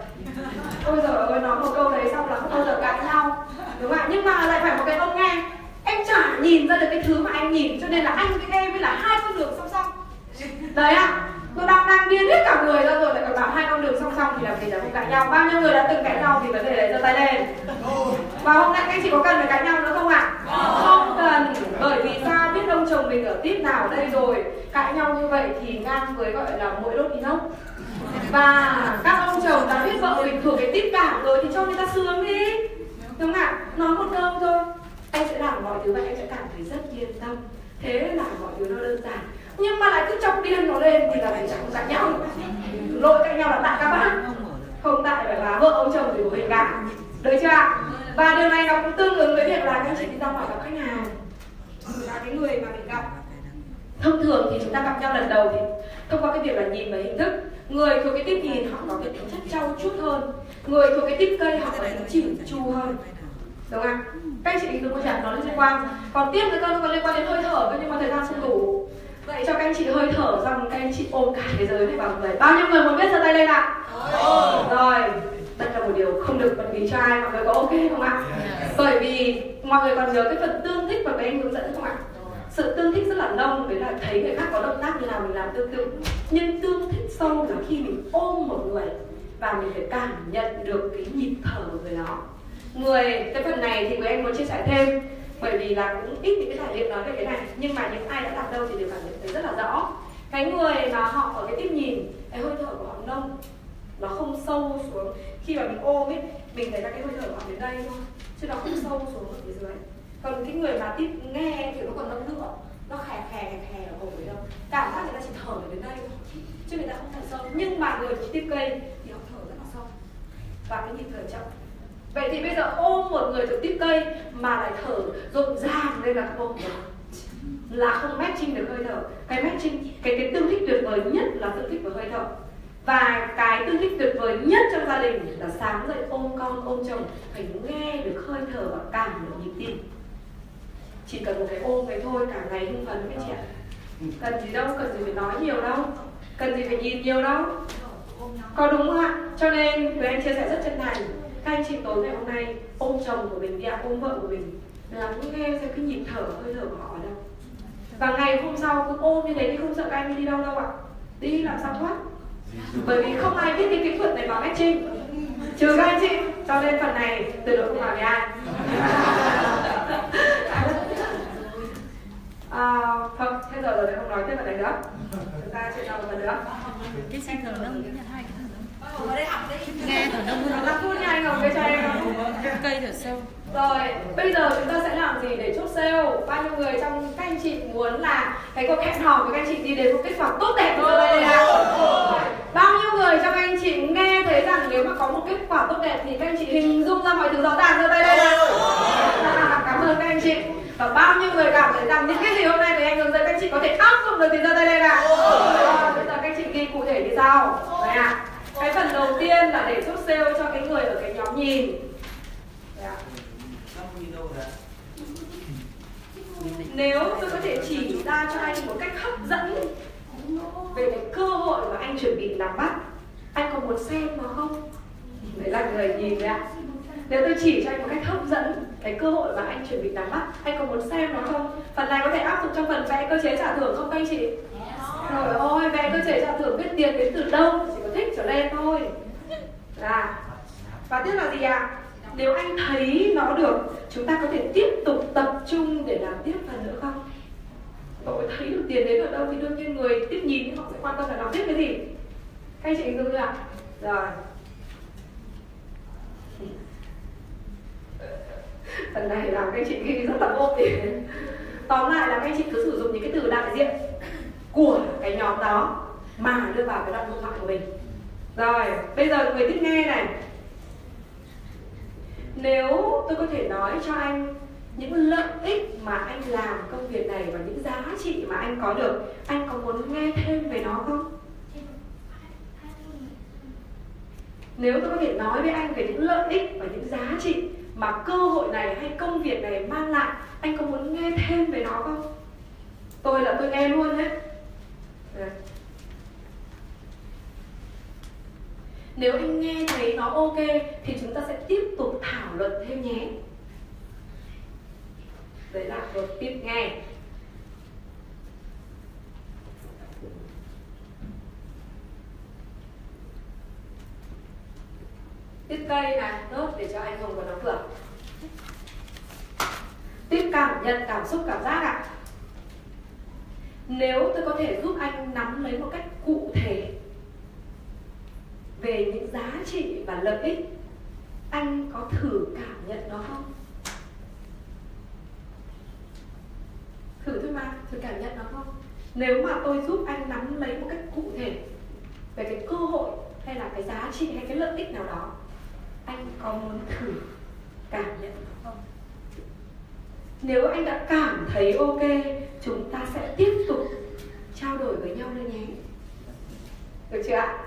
Ôi giời ơi nói một câu đấy xong là không bao giờ cãi nhau đúng không ạ? Nhưng mà lại phải một cái ông nghe. Em chả nhìn ra được cái thứ mà anh nhìn cho nên là anh với em với là hai con đường song song. Đấy ạ. à, tôi đang đang điên hết cả người ra rồi, lại còn bảo hai con đường song song thì làm gì là không cãi nhau. Bao nhiêu người đã từng cãi nhau thì vấn đề đấy, giơ tay lên. Và hôm nay các anh chị có cần phải cãi nhau nữa không ạ? Không cần, bởi vì sao? Biết ông chồng mình ở tiếp nào đây rồi. Cãi nhau như vậy thì ngang với, gọi là, mỗi đốt inox và các ông chồng đã biết vợ mình thuộc cái tiếp cảm rồi thì cho người ta sướng đi. Đúng không ạ? Nói một câu thôi. Anh sẽ làm mọi thứ và anh sẽ cảm thấy rất yên tâm. Thế là mọi thứ nó đơn giản nhưng mà lại cứ chọc điên nó lên thì là phải chẳng cãi nhau. Lỗi cãi nhau là tại các bạn. Không tại phải là vợ ông chồng thì của mình cả. Được chưa ạ? và điều này nó cũng tương ứng với việc là các chị đi ra ngoài gặp khách hàng. Là cái người mà mình gặp. Thông thường thì chúng ta gặp nhau lần đầu thì thông qua cái việc là nhìn và hình thức, người thuộc cái tiếp nhìn họ có cái tính chất trau chút hơn, người thuộc cái tiếp cây họ có tính chỉn chu hơn. Đúng không các chị đừng có không chẳng nó liên quan. Còn tiếp với con nó còn liên quan đến hơi thở nhưng mà thời gian không đủ vậy cho các anh chị hơi thở xong các anh chị ôm cả thế giới này vào người bao nhiêu người muốn biết giơ tay lên ạ? Rồi. Đây là một điều không được bật mí cho ai. Mọi người có ok không ạ? Bởi vì mọi người còn nhớ cái phần tương thích mà mấy anh hướng dẫn không ạ? Sự tương thích rất là nông đấy là thấy người khác có động tác như nào mình làm tương tự. Nhưng tương thích sâu là khi mình ôm một người và mình phải cảm nhận được cái nhịp thở của người đó. Người cái phần này thì người anh muốn chia sẻ thêm bởi vì là cũng ít những cái tài liệu nói về cái này. Nhưng mà những ai đã làm đâu thì đều cảm nhận thấy rất là rõ. Cái người mà họ ở cái tiếp nhìn, cái hơi thở của họ nông nó không sâu xuống. Khi mà mình ôm ấy, mình thấy là cái hơi thở của họ đến đây thôi, chứ nó không sâu xuống ở phía dưới. Còn cái người mà tiếp nghe thì nó còn nông nữa, nó khè khè khè khè ở cổ đâu. Cảm giác người ta chỉ thở đến đây thôi, chứ người ta không thở sâu. Nhưng mà người tiếp cây thì họ thở rất là sâu. Và cái nhịp thở chậm vậy thì bây giờ ôm một người trực tiếp cây mà lại thở rộn ràng lên là không là không matching được hơi thở. Cái matching, cái cái tương thích tuyệt vời nhất là tương thích với hơi thở. Và cái tương thích tuyệt vời nhất trong gia đình là sáng dậy ôm con, ôm chồng, phải nghe được hơi thở và cảm được nhịp tim. Chỉ cần một cái ôm cái thôi, cả ngày hưng phấn với chị ạ. Cần gì đâu, cần gì phải nói nhiều đâu. Cần gì phải nhìn nhiều đâu. Có đúng không ạ? Cho nên người anh chia sẻ rất chân thành các anh chị tối ngày hôm nay ôm chồng của mình đi ạ ôm vợ của mình. Lắng nghe xem cái nhịp thở hơi thở của họ ở đâu. Và ngày hôm sau cứ ôm như thế thì không sợ các anh đi đâu đâu ạ. Đi làm sao thoát. Bởi vì không ai biết cái kỹ thuật này vào chim trừ các anh chị cho nên phần này từ đối không làm với ai. À, vâng, thôi thế giờ rồi không nói tiếp phần này nữa. Chúng ta chuyện nào một phần nữa. Cái sinh thở hai nghe thở đông hơn. Làm phút nha anh Ngọc với cho cây thở sâu. Rồi, bây giờ chúng ta sẽ làm gì để chốt sale? Bao nhiêu người trong các anh chị muốn là cái cuộc hẹn hò của các anh chị đi đến một kết quả tốt đẹp rồi đây là Bao nhiêu người trong các anh chị nghe thấy rằng nếu mà có một kết quả tốt đẹp thì các anh chị hình dung ra mọi thứ rõ ràng rồi đây đây là Cảm ơn các anh chị. Và bao nhiêu người cảm thấy rằng những cái gì hôm nay thì anh hướng dẫn các anh chị có thể áp dụng được thì ra đây đây nào bây giờ các anh chị ghi cụ thể như sau Đấy à cái phần đầu tiên là để chốt sale cho cái người ở cái nhóm nhìn. Dạ. Nếu tôi có thể chỉ ra cho anh một cách hấp dẫn về cái cơ hội mà anh chuẩn bị làm bắt, anh có muốn xem nó không? Đấy là người nhìn đấy ạ nếu tôi chỉ cho anh một cách hấp dẫn cái cơ hội mà anh chuẩn bị nắm bắt anh có muốn xem nó không? Phần này có thể áp dụng trong phần vẽ cơ chế trả thưởng không các anh chị? Rồi ôi vẽ cơ chế trả thưởng biết tiền đến từ đâu? Chỉ có thích trở lên thôi. À và tiếp là gì ạ? À? nếu anh thấy nó được chúng ta có thể tiếp tục tập trung để làm tiếp phần nữa không? Cậu thấy được tiền đến ở đâu thì đương nhiên người tiếp nhìn thì họ sẽ quan tâm là làm tiếp cái gì. Các anh chị hình dung chưa ạ? Rồi phần này làm các anh chị ghi rất là vô thì tóm lại là các anh chị cứ sử dụng những cái từ đại diện của cái nhóm đó mà đưa vào cái đoạn hội thoại của mình. Rồi, bây giờ người tiếp nghe này. Nếu tôi có thể nói cho anh những lợi ích mà anh làm công việc này và những giá trị mà anh có được, anh có muốn nghe thêm về nó không? Nếu tôi có thể nói với anh về những lợi ích và những giá trị mà cơ hội này hay công việc này mang lại, anh có muốn nghe thêm về nó không? Tôi là tôi nghe luôn đấy nếu anh nghe thấy nó ok, thì chúng ta sẽ tiếp tục thảo luận thêm nhé. Đấy là tôi tiếp nghe. Tiếp cây này nốt để cho anh hùng và đóng cửa. Tiếp cảm nhận, cảm xúc, cảm giác ạ. À. nếu tôi có thể giúp anh nắm lấy một cách cụ thể về những giá trị và lợi ích, anh có thử cảm nhận nó không? Thử thôi mà, thử cảm nhận nó không? Nếu mà tôi giúp anh nắm lấy một cách cụ thể về cái cơ hội hay là cái giá trị hay cái lợi ích nào đó anh có muốn thử cảm nhận không? Nếu anh đã cảm thấy ok chúng ta sẽ tiếp tục trao đổi với nhau nữa nhé. Được chưa ạ?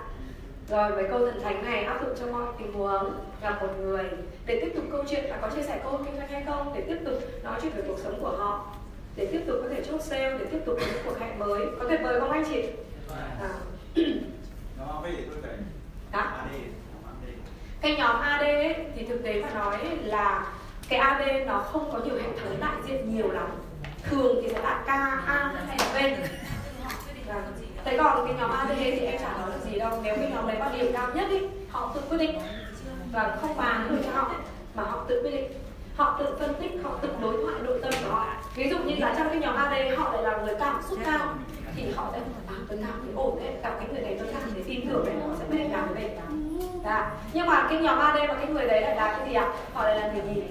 Rồi với câu thần thánh này áp dụng cho mọi tình huống. Gặp một người để tiếp tục câu chuyện là có chia sẻ câu kinh doanh hay không? Để tiếp tục nói chuyện về cuộc sống của họ. Để tiếp tục có thể chốt sale để tiếp tục có những cuộc hẹn mới. Có thể mời không anh chị? À. Đó cái nhóm AD ấy, thì thực tế mà nói là cái AD nó không có nhiều hệ thống đại diện nhiều lắm. Thường thì sẽ là K, A hay là V. Thế còn cái nhóm AD thì em chả nói được gì đâu. Nếu cái nhóm đấy có điểm cao nhất ý, họ tự quyết định. Và không bàn được cho họ Mà họ tự quyết định. Họ tự phân tích, họ tự đối thoại nội tâm của họ. Ví dụ như là trong cái nhóm AD họ lại là người cảm xúc cao Thì họ sẽ à, tôi cảm thấy ổn đấy Gặp cái người này tôi cảm thấy tin tưởng đấy Họ sẽ quyết định làm với mình. Dạ. Nhưng mà cái nhóm AD và cái người đấy lại là cái gì ạ? Họ lại là người nhìn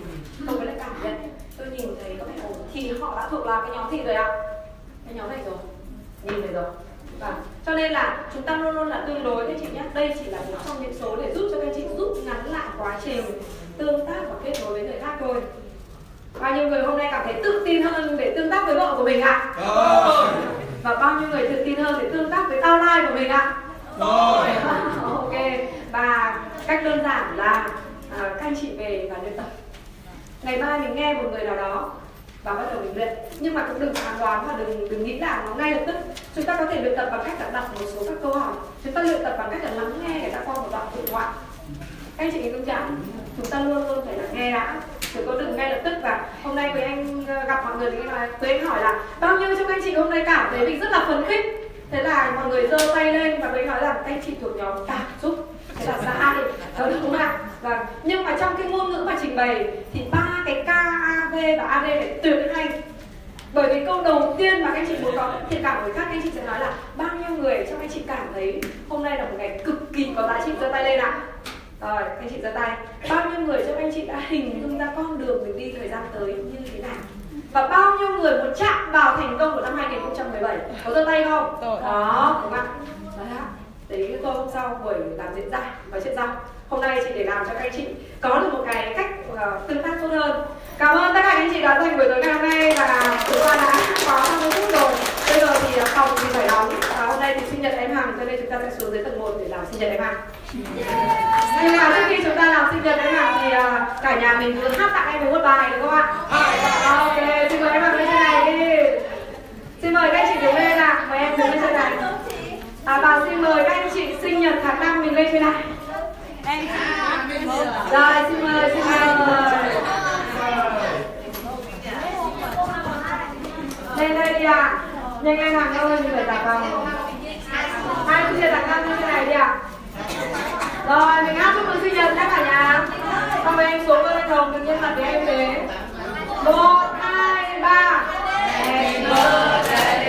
Không phải là cảm nhận Tôi nhìn thấy có ổn Thì họ đã thuộc là cái nhóm gì rồi ạ? Cái nhóm này rồi Nhìn này rồi Vâng. Cho nên là chúng ta luôn luôn là tương đối các chị nhé. Đây chỉ là một trong những số để giúp cho các chị rút ngắn lại quá trình tương tác và kết nối với người khác thôi. Bao nhiêu người hôm nay cảm thấy tự tin hơn để tương tác với vợ của mình ạ? Rồi. Và bao nhiêu người tự tin hơn để tương tác với tao lai của mình ạ? Rồi. ok. Và cách đơn giản là à, các anh chị về và luyện tập. Ngày mai mình nghe một người nào đó và bắt đầu mình luyện. Nhưng mà cũng đừng phán đoán và đừng đừng nghĩ là nó ngay lập tức. Chúng ta có thể luyện tập bằng cách là đặt một số các câu hỏi. Chúng ta luyện tập bằng cách là lắng nghe người ta qua một đoạn hội thoại. Các anh chị nghĩ chẳng chúng ta luôn luôn phải là nghe đã. Chứ có đừng ngay lập tức và hôm nay với anh à, gặp mọi người thì nói với anh hỏi là bao nhiêu trong anh chị hôm nay cảm thấy mình rất là phấn khích? Thế là mọi người giơ tay lên và với nói rằng anh chị thuộc nhóm cảm xúc thế là sai đó đúng không ạ? Và nhưng mà trong cái ngôn ngữ mà trình bày thì ba cái K, A, V và AD này tuyệt hay. Bởi vì câu đầu tiên mà các anh chị muốn có thiện cảm với các anh chị sẽ nói là bao nhiêu người trong anh chị cảm thấy hôm nay là một ngày cực kỳ có giá trị. Giơ tay lên ạ. Rồi anh chị giơ tay. Bao nhiêu người trong anh chị đã hình dung ra con đường mình đi thời gian tới như thế nào? Và bao nhiêu người muốn chạm vào thành công của năm 2017 có giơ tay không? Đó đúng không ạ đó. Đấy tôi hôm sau buổi làm diễn giải và chuyện sau hôm nay chị để làm cho các anh chị có được một cái cách uh, tương tác tốt hơn. Cảm ơn tất cả các anh chị đã dành buổi tối ngày hôm nay và chúng ta đã có 50 phút rồi. Bây giờ thì ờ, phòng thì phải đóng. Và hôm nay thì sinh nhật em hằng cho nên chúng ta sẽ xuống dưới tầng 1 để làm sinh nhật em hằng. Nhưng mà trước khi chúng ta làm sinh nhật em hằng thì uh, cả nhà mình cứ hát tặng em một bài được không ạ? Ok xin mời em hằng lên trên này đi. Xin mời các anh chị đứng lên nào mời em đứng lên trên này. À, và xin mời các anh chị sinh nhật tháng năm mình lên trên này rồi, xin mời xin mời. Lên đây đi ạ. Nhanh anh hàng ơi mình phải đặt vào hai sinh nhật đặt năm như thế này đi ạ. Rồi, mình hát chúc mừng sinh nhật nhé cả nhà. Xong rồi em xuống lên hồng đừng nhân mặt để em thế một, hai, ba. Happy birthday